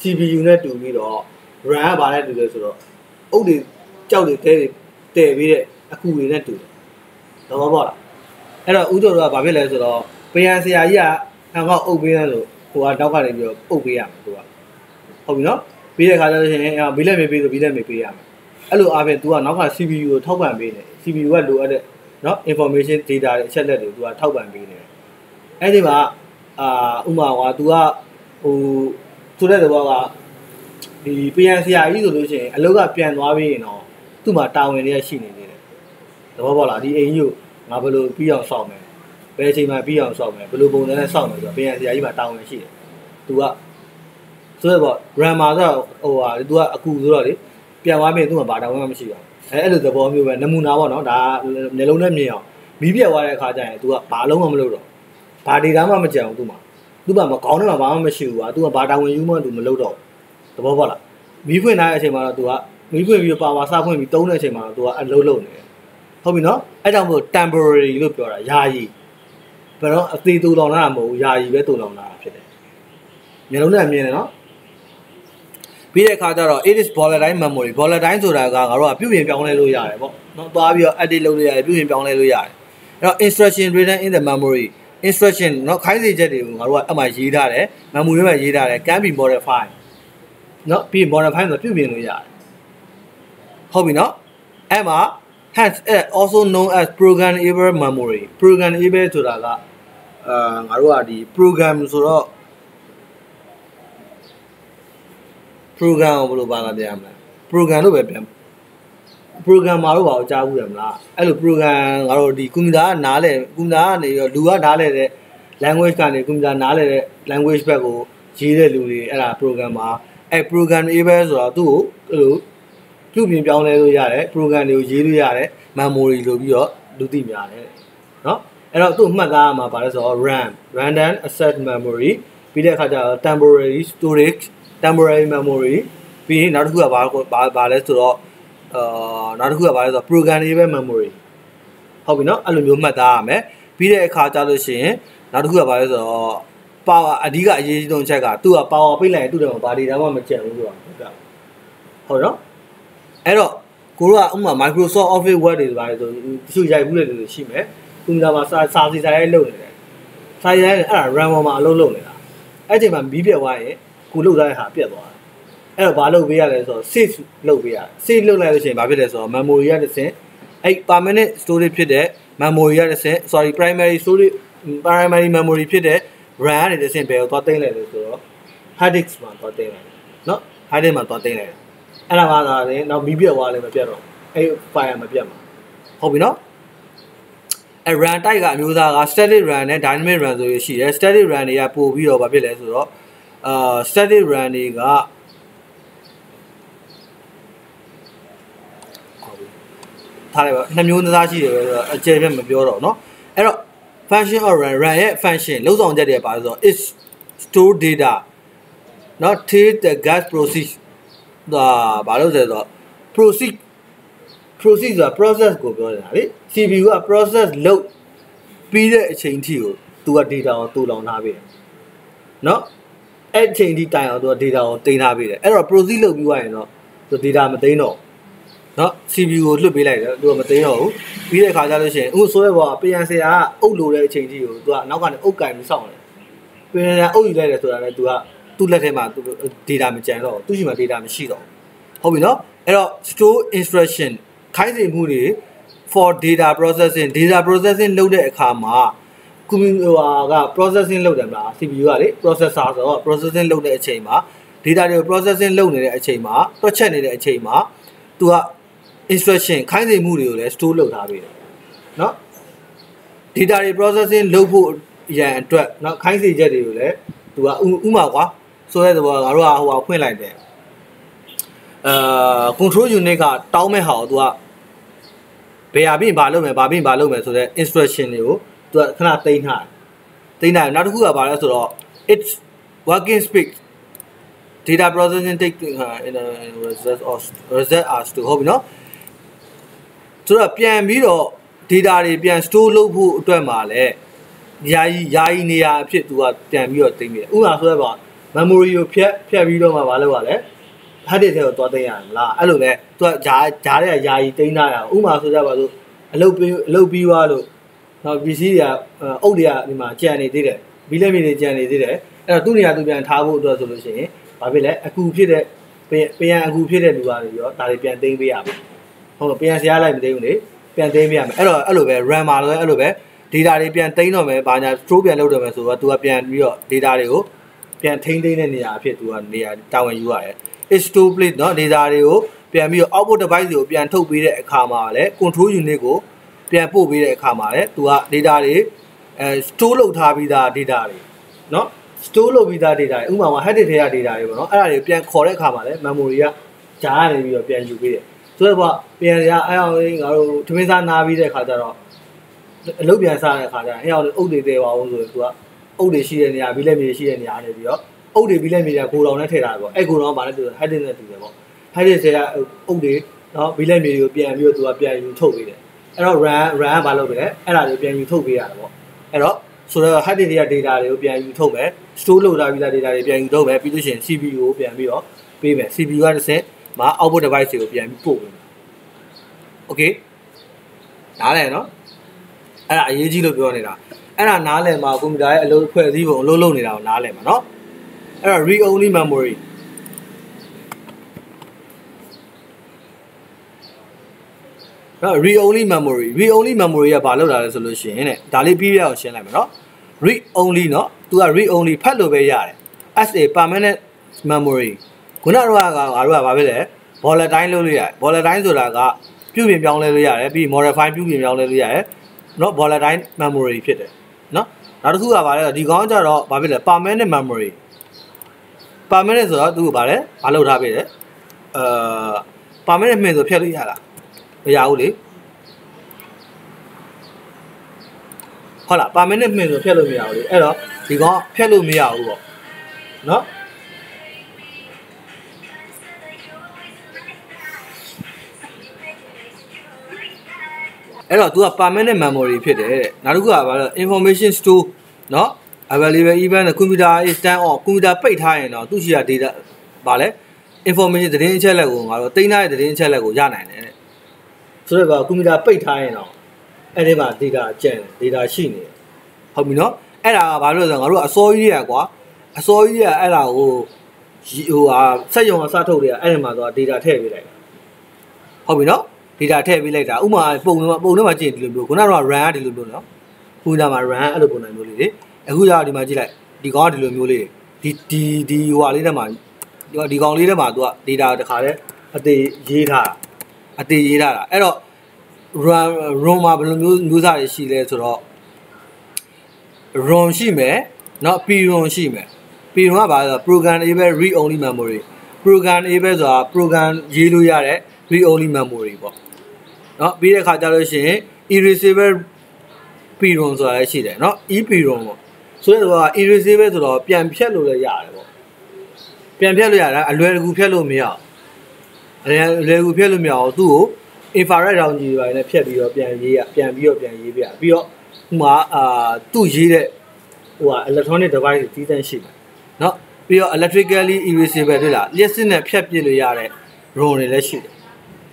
CPU နဲ့တူပြီးတော့ RAM ကဘာနဲ့တူလဲဆိုတော့အုတ်တွေကြောက်တွေတဲတွေတဲပြီးတဲ့အခုတွေနဲ့တူတယ်သဘောပေါက်လားအဲ့တော့ဥတော်တို့ကဘာဖြစ်လဲဆိုတော့ပယံဆရာကြီးကအကောက်အုပ်ပေးတယ်လို့ဟိုကတောက်ကနေပြီးတော့အုပ်ပေးရမှာသူကဟုတ်ပြီနော်ပြီးတဲ့ခါကျတော့ရှင်ဘီလက်မေးပေးဆိုဘီလက်မေးပေးရမှာအဲ့လိုအားဖြင့် तू ကနောက်က CPU ကိုထောက်ပံ့ပေးတယ် CPU ကလိုအပ်တဲ့နော် information data တွေအချက်လက်တွေ तू ကထောက်ပံ့ပေးနေတယ်အဲ့ဒီမှာအာဥမာကွာ तू က ဟိုဆိုတဲ့သဘောကဒီ PN ဆရာကြီးဆိုလို့ရှိရင်အလုပ်ကပြန်သွားပြီးရင်တော့သူ့မှာတာဝန်တွေရှိနေသေးတယ်သဘောပေါက်လားဒီအိမ်ကြီးကိုငါဘယ်လိုပြီးအောင်စောင့်မယ်ဘယ်အချိန်မှပြီးအောင်စောင့်မယ်ဘယ်လိုပုံစံနဲ့စောင့်မယ်ဆိုတော့ PN ဆရာကြီးမှာတာဝန်ရှိတယ်သူကဆိုတော့ grammar ဆိုတော့ဟိုဟာသူကအကူဆိုတော့လေပြန်သွားပြီးသူ့မှာဘာတာဝန်မှမရှိပါဘူးအဲအဲ့လိုသဘောမျိုးပဲနမူနာပေါ့နော်ဒါမျိုးလုံးနဲ့မြင်အောင်မီးပြတ်သွားတဲ့အခါကျရင် तू ကဘာလုံးမှမလုပ်တော့ဘာ data မှမကြံဘူးသူ့မှာ သူ့ဘာမကောင်းတယ်မှာဘာမှမရှိဘူးကွာသူကဘာတာဝန်ယူမှသူမလုပ်တော့သဘောပေါက်လားမီးဖွင့်ထားတဲ့အချိန်မှာတော့သူကမီးဖွင့်ပြီးပါဝါစဖွင့်ပြီးတုံးတဲ့အချိန်မှာတော့သူကအလုံးလုံးနေဟုတ်ပြီနော်အဲ့ကြောင့်မို့ temporary လို့ပြောတာယာယီဘယ်တော့အသေးတူလောင်လာတာမဟုတ်ဘူးယာယီပဲတူလောင်လာတာဖြစ်တယ်မျိုးလုံးနဲ့မြင်တယ်နော်ပြီးတဲ့အခါကျတော့ it is volatile memory volatile ဆိုတာကငါတို့ကပြုပြင်ပြောင်းလဲလို့ရတယ်ပေါ့နော်သွားပြီးတော့ edit လုပ်လို့ရတယ်ပြုပြင်ပြောင်းလဲလို့ရတယ်အဲ့တော့ instruction written in the memory instruction เนาะခိုင်းစေချက်တွေကိုငါတို့ကအမှရေးထားတယ် memory ထဲမှာရေးထားတယ် can be modified เนาะပြီး modify ဆိုပြုပြင်လို့ရတယ်ဟုတ်ပြီเนาะအဲ့မှာ has also known as programmable memory programmable ဆိုတာကအာငါတို့ကဒီ program ဆိုတော့ program ကိုဘယ်လိုပါလာပြန်မလဲ program လို့ပဲပြန် programmer လို့ပါအောင်ကြားဘူးတယ်မလားအဲ့လို program ငါတို့ဒီကွန်ပျူတာကနားလဲကွန်ပျူတာကနေပြီးတော့လူကနားလဲတဲ့ language ကနေကွန်ပျူတာနားလဲတဲ့ language ဘက်ကိုရေးတဲ့လူတွေအဲ့ဒါ programmer အဲ့ program able ဆိုတော့သူ့ကိုအဲ့လိုပြုပြင်ပြောင်းလဲလို့ရတယ် program တွေကိုရေးလို့ရတယ် memory လို့ပြီးတော့လူသိများတယ်เนาะအဲ့တော့သူ့မှတ်သားရမှာဗါလဲဆိုတော့ RAM random access memory ပြီးတဲ့အခါကျတော့ temporary storage temporary memory ပြီးရင်နောက်တစ်ခုကဘာဘာဘာလဲဆိုတော့ အာနောက်တစ်ခုကဘာလဲဆိုတော့ programmable memory ဟုတ်ပြီနော်အဲ့လိုမျိုးမှတ်သားရမယ်ပြီးတဲ့အခါကျလို့ရှိရင်နောက်တစ်ခုကဘာလဲဆိုတော့ power အဓိကအရေးကြီးဆုံးအချက်ကသူ့က power ပိတ်လိုက်ရင်သူ့တယ်မှာဘာ data မှမကျန်ဘူးဆိုတာဟုတ်ကဲ့ဟုတ်နော်အဲ့တော့ကိုတို့ကဥပမာ Microsoft Office Word တွေဘာလဲဆိုတချို့ရိုက်ဘူးလေလို့ရှိမယ်ကွန်ပျူတာမှာစာစာစီစာရိုက်လုပ်နေတယ်စာရိုက်နေအဲ့ဒါ RAM ပေါ်မှာအလုပ်လုပ်နေတာအဲ့ချိန်မှာမီးပြတ်သွားရင်ကိုလုပ်ထားတဲ့ဟာပြတ်သွားတယ် အဲ့တော့ဘာလုပ်ပေးရလဲဆိုတော့ save လုပ်ပေးရတယ် save လုပ်လိုက်လို့ရှိရင်ဘာဖြစ်လဲဆိုတော့ memory ရတဲ့စင်အဲ့ permanent storage ဖြစ်တဲ့ memory ရတဲ့စင် sorry primary storage primary memory ဖြစ်တဲ့ RAM ရတဲ့စင်ဘယ်ကိုသွားသိမ်းလိုက်လဲဆိုတော့ hard disk မှာသွားသိမ်းလိုက်เนาะ hard disk မှာသွားသိမ်းလိုက်အဲ့ဒါမှသာလည်းနောက်မီးပြတ်သွားလည်းမပြတ်တော့အဲ့ file မပြတ်မှာဟုတ်ပြီเนาะအဲ run type ကအမျိုးသားက static run နဲ့ dynamic run ဆိုရရှိတယ် static run တွေကပို့ပြီးတော့ဘာဖြစ်လဲဆိုတော့အာ static run တွေက ထားလိုက်ပါနှစ်မျိုးသားရှိတယ်ပဲဆိုတော့အကျယ်ပြတ်မပြောတော့เนาะအဲ့တော့ function or run run ရဲ့ function လုံးဆောင်ချက်တွေပါဆိုတော့ is store data เนาะ take the gas process ဒါဘာလို့လဲဆိုတော့ proceed proceed ဆိုတာ process ကိုပြောနေတာလေ CPU က process လုပ်ပြီးတဲ့အချိန်ထိကိုသူက data ကိုတူလောင်ထားပေးတယ်เนาะအဲ့အချိန်ထိတိုင်အောင်သူက data ကိုတင်ထားပေးတယ်အဲ့တော့ proceed လုပ်ပြီးသွားရင်တော့သူ data မသိမ်းတော့เ နော် CPU ကိုလွတ်ပေးလိုက်တယ်သူကမသိတော့ဘူးပြီးတဲ့ခါကျလို့ရှိရင်အခုဆိုရဲဘောကပြန်ဆရာကအုပ်လိုတဲ့အချိန်ကြီးကိုသူကနောက်ကနေအုပ်ကင်ပြီးစောင့်တယ်ပြန်ဆရာအုပ်ယူလိုက်တယ်ဆိုတာလည်းသူကသူ့လက်ထဲမှာ data မကြံတော့သူ့ရှိမှာ data မရှိတော့ဟုတ်ပြီနော်အဲ့တော့ store instruction ခိုင်းစင်မှုတွေ for data processing data processing လုပ်တဲ့အခါမှာ computer က processing လုပ်တယ်မလား CPU ကလေ processor ဆိုတော့ processing လုပ်တဲ့အချိန်မှာ data တွေ processing လုပ်နေတဲ့အချိန်မှာ တွက်ချက်နေတဲ့အချိန်မှာ तू က instruction ခိုင်းစေမှုတွေကိုလည်း store လုပ်ထားပေးတယ်เนาะ data တွေ processing လုပ်ဖို့ရန်အတွက်เนาะခိုင်းစေချက်တွေကိုလည်းသူကဥမာကွာဆိုတဲ့သဘောကငါတို့ကဟိုဟာဖွင့်လိုက်တယ်အာ control unit ကတောင်းမဲ့ဟာကိုသူကဘယ်ဟာပြင်ဘာလုပ်မယ်ဘာပြင်ဘာလုပ်မယ်ဆိုတဲ့ instruction တွေကိုသူကခဏသိမ်းထားတယ်သိမ်းထားတယ်နောက်တစ်ခုကဘာလဲဆိုတော့ it's working speed data processing take uh, in a result or result as to ဟုတ်ပြီနော် ဆိုတော့ပြန်ပြီးတော့ data တွေပြန် store လုပ်ဖို့အတွက်မှာလည်းယာယီယာယီနေရာအဖြစ်သူကပြန်ပြီးတော့သိမ်းပြီးတယ်ဥပမာဆိုရပါ memory ကိုဖြတ်ဖြတ်ပြီးတော့မှမလုပ်ရလဲ hard disk ထဲကိုသွားသိမ်းရတယ်မလားအဲ့လိုလဲသူကဂျားဂျားတဲ့ယာယီသိမ်းထားတာဥပမာဆိုကြပါစို့အလုပ်ပြီးအလုပ်ပြီးသွားလို့နောက် PC တွေကအုပ်တွေကဒီမှာကြံနေသေးတယ်ဘီလက်မီတွေကြံနေသေးတယ်အဲ့တော့သူ့နေရာသူပြန်ထားဖို့အတွက်ဆိုလို့ရှိရင်ဘာဖြစ်လဲအကူဖြစ်တဲ့ပြန်အကူဖြစ်တဲ့လူတွေရောဒါတွေပြန်သိမ်းပေးရမယ် ဟုတ်တော့ပြန်ဆရာလိုက်မသိဘူးလေပြန်သိမ်းပေးရမယ်အဲ့တော့အဲ့လိုပဲ RAM မှာလည်းအဲ့လိုပဲ data တွေပြန်သိမ်းတော့မယ်ဘာညာ store ပြန်လုပ်တော့မယ်ဆိုတော့ तू ကပြန်ပြီးတော့ data တွေကို ပြန်ထိန်းသိမ်းတဲ့နေရာအဖြစ်သူကနေရာတာဝန်ယူရတယ် is to plate เนาะ data တွေကိုပြန်ပြီးတော့ output device တွေကိုပြန်ထုတ်ပေးတဲ့အခါမှာလည်း control unit ကိုပြန်ပို့ပေးတဲ့အခါမှာလည်းသူက data တွေအဲ store လုပ်ထားပြီးသား data တွေเนาะ store လုပ်ပြီးသား data တွေဥပမာ hard disk ထဲက data တွေပေါ့နော်အဲ့ဒါတွေပြန်ခေါ်တဲ့အခါမှာလည်း memory ကဂျားကနေပြီးတော့ပြန်ယူပေးတယ် ဆိုတော့ပြန်ရအဲ့အောင်ငါတို့ထမင်းစားနားပြီးတဲ့အခါကျတော့အလုပ်ပြန်စားတဲ့အခါကျရင်အဲ့အောင်အုပ်တွေတဲပါအောင်ဆိုရင်သူကအုပ်တွေရှိတဲ့နေရာဘီလက်မြေရှိတဲ့နေရာနေပြီးတော့အုပ်တွေဘီလက်မြေကကိုတော်နဲ့ထည့်ထားတယ်ပေါ့အဲ့ကိုတော်ကဘာလဲသူ hard disk နဲ့တူတယ်ပေါ့ hard disk ထဲကအုပ်တွေနော်ဘီလက်မြေတွေကိုပြန်ပြီးတော့သူကပြန်ယူထုတ်ပေးတယ်အဲ့တော့ RAM RAM ကဘာလုပ်လဲအဲ့ဒါတွေပြန်ယူထုတ်ပေးရတယ်ပေါ့အဲ့တော့ဆိုတော့ hard disk တွေက data တွေကိုပြန်ယူထုတ်မယ် store လုပ်ထားပြီးသား data တွေပြန်ယူထုတ်မယ်ပြီးလို့ရှိရင် CPU ကိုပြန်ပြီးတော့ပေးမယ် CPU ကတစ်ဆင့် မှာ output device တွေကိုပြန်ပြီးပို့ပေးမယ် okay နားလည်နော်အဲ့ဒါအရေးကြီးလို့ပြောနေတာအဲ့ဒါနားလည်မှာကွန်ပျူတာရဲ့အလုပ်ဖွဲ့စည်းပုံအလုပ်လုပ်နေတာကိုနားလည်မှာနော်အဲ့တော့ read only memory နော် read only memory read only memory ကဘာလုပ်တာလဲဆိုလို့ရှိရင်တဲ့ဒါလေးပြီးပြအောင်ရှင်းလိုက်မယ်နော် read only เนาะသူက read only ဖတ်လို့ပဲရတယ် as a permanent memory ခုနကတော့ကငါတို့ကဘာဖြစ်လဲ volatile လုပ်လို့ရတယ် volatile ဆိုတာကပြုပြင်ပြောင်းလဲလို့ရတယ်ပြီး modify ပြုပြင်ပြောင်းလဲလို့ရတယ်เนาะ volatile memory ဖြစ်တယ်เนาะနောက်တစ်ခုကဘာလဲဒီကောင်းကြတော့ဘာဖြစ်လဲ permanent memory permanent ဆိုတော့သူကဘာလဲမလုပ်ထားပြီလေအာ permanent မှင်ဆိုဖြတ်လို့ရလားမရဘူးလေဟုတ်လား permanent မှင်ဆိုဖြတ်လို့မရဘူးလေအဲ့တော့ဒီကောင်ဖြတ်လို့မရဘူးပေါ့နော် အဲ့တော့ तू က permanent memory ဖြစ်တယ်တဲ့နောက်တစ်ခုကဘာလဲ information store เนาะ available even computer is stand on computer ပိတ်ထားရင်တော့သူရှိရ data ဘာလဲ information သတင်းအချက်အလက်ကိုငါတို့တင်ထားတဲ့သတင်းအချက်အလက်ကိုရနိုင်တယ်တဲ့ဆိုတော့ကွန်ပျူတာပိတ်ထားရင်တော့အဲ့ဒီမှာ data ကျန် data ရှိနေတယ်ဟုတ်ပြီနော်အဲ့ဒါကဘာလို့လဲဆိုတော့ငါတို့အစောကြီးတွေကကွာအစောကြီးတွေကအဲ့ဒါကိုဟိုဟာစက်ရုံကစထုတ်တွေကအဲ့ဒီမှာတော့ data ထည့်ပေးလိုက်တာဟုတ်ပြီနော် data ထည့်ပေးလိုက်တာဥမာပုံတော့ပုံတော့မှကြည့်ဒီလိုမျိုးခုနကတော့ RAM ကဒီလိုမျိုးနော်ခုနကမှာ RAM အဲ့လိုပုံစံမျိုးလေးတွေအခုကျတော့ဒီမှာကြည့်လိုက်ဒီကောင်ကဒီလိုမျိုးလေးဒီဒီဒီဟိုဟာလေးထဲမှာဒီကောင်လေးထဲမှာ तू က data တခါတည်းအသေးရေးထားတာအသေးရေးထားတာအဲ့တော့ run run မှာဘယ်လိုမျိုးမျိုးစားတွေရှိလဲဆိုတော့ run ရှိမယ်เนาะ p-run ရှိမယ် p-run ကဘာလဲဆိုတော့ program able read only memory program able ဆိုတာ program ရေးလို့ရတဲ့ read only memory ပေါ့ နော်ပြီးတဲ့ခါကျလို့ရှိရင် irreversible piron ဆိုတာလည်းရှိတယ်နော် e piron ပေါ့ဆိုတော့ irreversible ဆိုတော့ပြန်ဖြတ်လို့လည်းရတယ်ပေါ့ပြန်ဖြတ်လို့ရတာအလွယ်တကူဖြတ်လို့မရအောင်အလွယ်တကူဖြတ်လို့မရအောင်သူ့ကို infrared ရောင်ကြီးတွေနဲ့ဖြတ်ပြီးတော့ပြန်ရေးရပြန်ပြီးတော့ပြန်ရေးပြပြီးတော့ဟိုမှာအာသူ့ရေးတဲ့ဟိုဟာ electronic device တီးတန်းရှိတယ်နော်ပြီးတော့ electrically irreversible တွေ့လားလျှက်စစ်နဲ့ဖြတ်ပစ်လို့ရတဲ့ ROM တွေလည်းရှိတယ်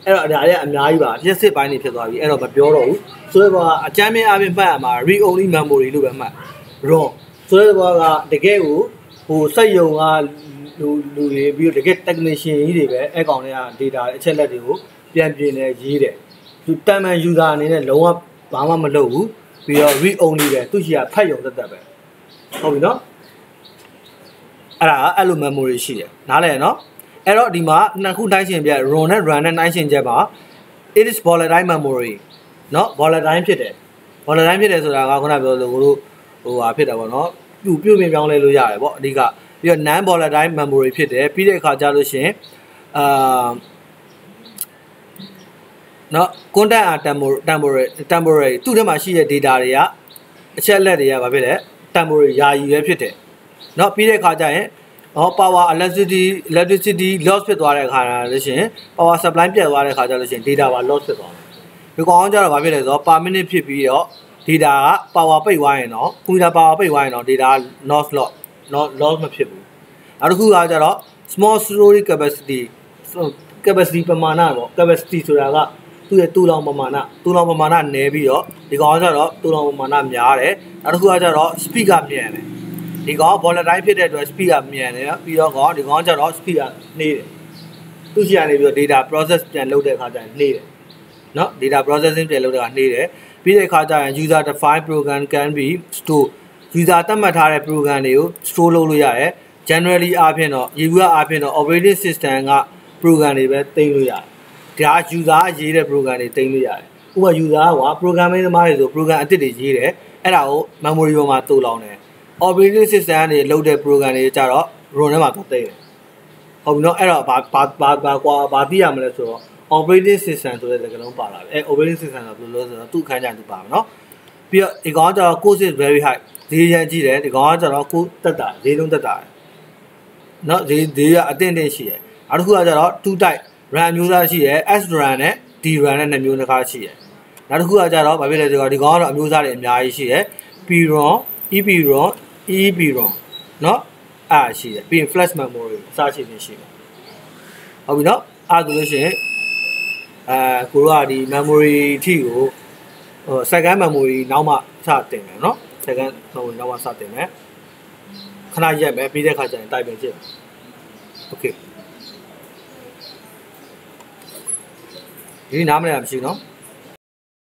အဲ့တော့ဒါလည်းအများကြီးပါလျှက်စစ်ပိုင်းတွေဖြစ်သွားပြီအဲ့တော့မပြောတော့ဘူးဆိုတော့အကြမ်းမြင်အပြင်မှတ်ရမှာ read only memory လို့ပဲမှတ် ROM ဆိုတော့ကတကယ်ကိုဟိုစက်ယုံကလူလူတွေပြီးတော့တကယ် technician ကြီးတွေပဲအဲ့ကောင်တွေက data အချက်လက်တွေကိုပြန်ပြင်နေရေးတယ်သူတန်မှန် user အနေနဲ့လုံးဝဘာမှမလုပ်ဘူးပြီးတော့ read only ပဲသူရှိရဖတ်ရုံသက်သက်ပဲဟုတ်ပြီနော်အဲ့ဒါအဲ့လို memory ရှိတယ်နားလည်နော် အဲ့တော့ဒီမှာနှစ်ခုတိုင်းရှင်ပြ ROM နဲ့ RAM နဲ့တိုင်းရှင်ချက်ပါ it is volatile memory เนาะ volatile ဖြစ်တယ် volatile ဖြစ်တယ်ဆိုတာကခုနပြောလို့ကိုတို့ဟိုဟာဖြစ်တာပေါ့เนาะပြုပြုပြင်ပြောင်းလဲလို့ရတယ်ပေါ့အဓိကပြီးတော့ non volatile memory ဖြစ်တယ်ပြီးတဲ့အခါကျလို့ရှင်အာနော် content are temporary temporary သူ့ထဲမှာရှိတဲ့ data တွေကအချက်အလက်တွေကဘာဖြစ်လဲ temporary ယာယီပဲဖြစ်တယ်နော်ပြီးတဲ့အခါကျရင် ဟော power electricity electricity loss ဖြစ်သွားတဲ့အခါလို့ရှိရင် power supply ပြတ်သွားတဲ့အခါကျလို့ရှိရင် data ပါ loss ဖြစ်သွားတယ်ဒီကောင်ကျတော့ဘာဖြစ်လဲဆိုတော့ per minute ဖြစ်ပြီးတော့ data က power ပိတ်သွားရင်တော့ computer power ပိတ်သွားရင်တော့ data loss loss not loss မဖြစ်ဘူးနောက်တစ်ခုကကျတော့ small storage capacity capacity ပမာဏပေါ့ capacity ဆိုတာကသူ့ရဲ့တူလောင်ပမာဏတူလောင်ပမာဏနည်းပြီးတော့ဒီကောင်ကျတော့တူလောင်ပမာဏများတယ်နောက်တစ်ခုကကျတော့ speed ကမြန်တယ် ဒီကောင် volatile ဖြစ်တဲ့အတွက် speed ကမြန်တယ်ပြီးတော့ကောင်ဒီကောင်ကျတော့ speed ကနှေးတယ်သူရှိရနေပြီးတော့ data process ပြန်လုပ်တဲ့အခါကျရင်နှေးတယ်နော် data processing ပြန်လုပ်တဲ့အခါနှေးတယ်ပြီးတဲ့အခါကျရင် user defined program can be store user သတ်မှတ်ထားတဲ့ program တွေကို store လုပ်လို့ရတယ် generally အားဖြင့်တော့ user အားဖြင့်တော့ operating system က program တွေပဲတင်လို့ရတယ်ဒါ user ရေးတဲ့ program တွေတင်လို့ရတယ်ဥပမာ user က programming သမားတွေဆို program အသစ်တွေရေးတယ်အဲ့ဒါကို memory ပေါ်မှာသို့လောင်းတယ် operating system ကနေလုပ်တဲ့ program တွေကြတော့ ROM ထဲမှာသူသိတယ်ဟုတ်ပြီနော်အဲ့တော့ဘာဘာဘာဘာကွာဘာသိရမလဲဆိုတော့ operating system ဆိုတဲ့စကားလုံးပါလာတယ်အဲ operating system ဆိုဘယ်လိုလဲဆိုတော့သူ့အခန်းကျန်သူပါမယ်နော်ပြီးတော့ဒီကောင်ကကျတော့ cost is very high ဈေးရန်ကြီးတယ်ဒီကောင်ကကျတော့ကိုတက်တာဈေးလုံးတက်တာနော်ဈေးဈေးကအတင်းတင်းရှိတယ်နောက်တစ်ခုကကျတော့2 type RAM မျိုးသားရှိတယ် S RAM နဲ့ D RAM နဲ့နှစ်မျိုးတစ်ခါရှိတယ်နောက်တစ်ခုကကျတော့ဘာဖြစ်လဲဆိုတော့ဒီကောင်ကတော့အမျိုးသားတွေအများကြီးရှိတယ် PROM EPROM EEPROM နော်အားရှိတယ်ပြီးရင် flash memory အစားရှိနေရှိတယ်ဟုတ်ပြီနော်အားဆိုလို့ရှိရင်အဲကိုတို့ကဒီ memory အထိကိုဟို second memory နောက်မှစတင်မယ်နော် second memory နောက်မှစတင်မယ်ခဏရက်မယ်ပြီးတဲ့ခါကျရင်တိုက်ပဲကြည့် okay ဒီနားမလဲမရှိဘူးနော်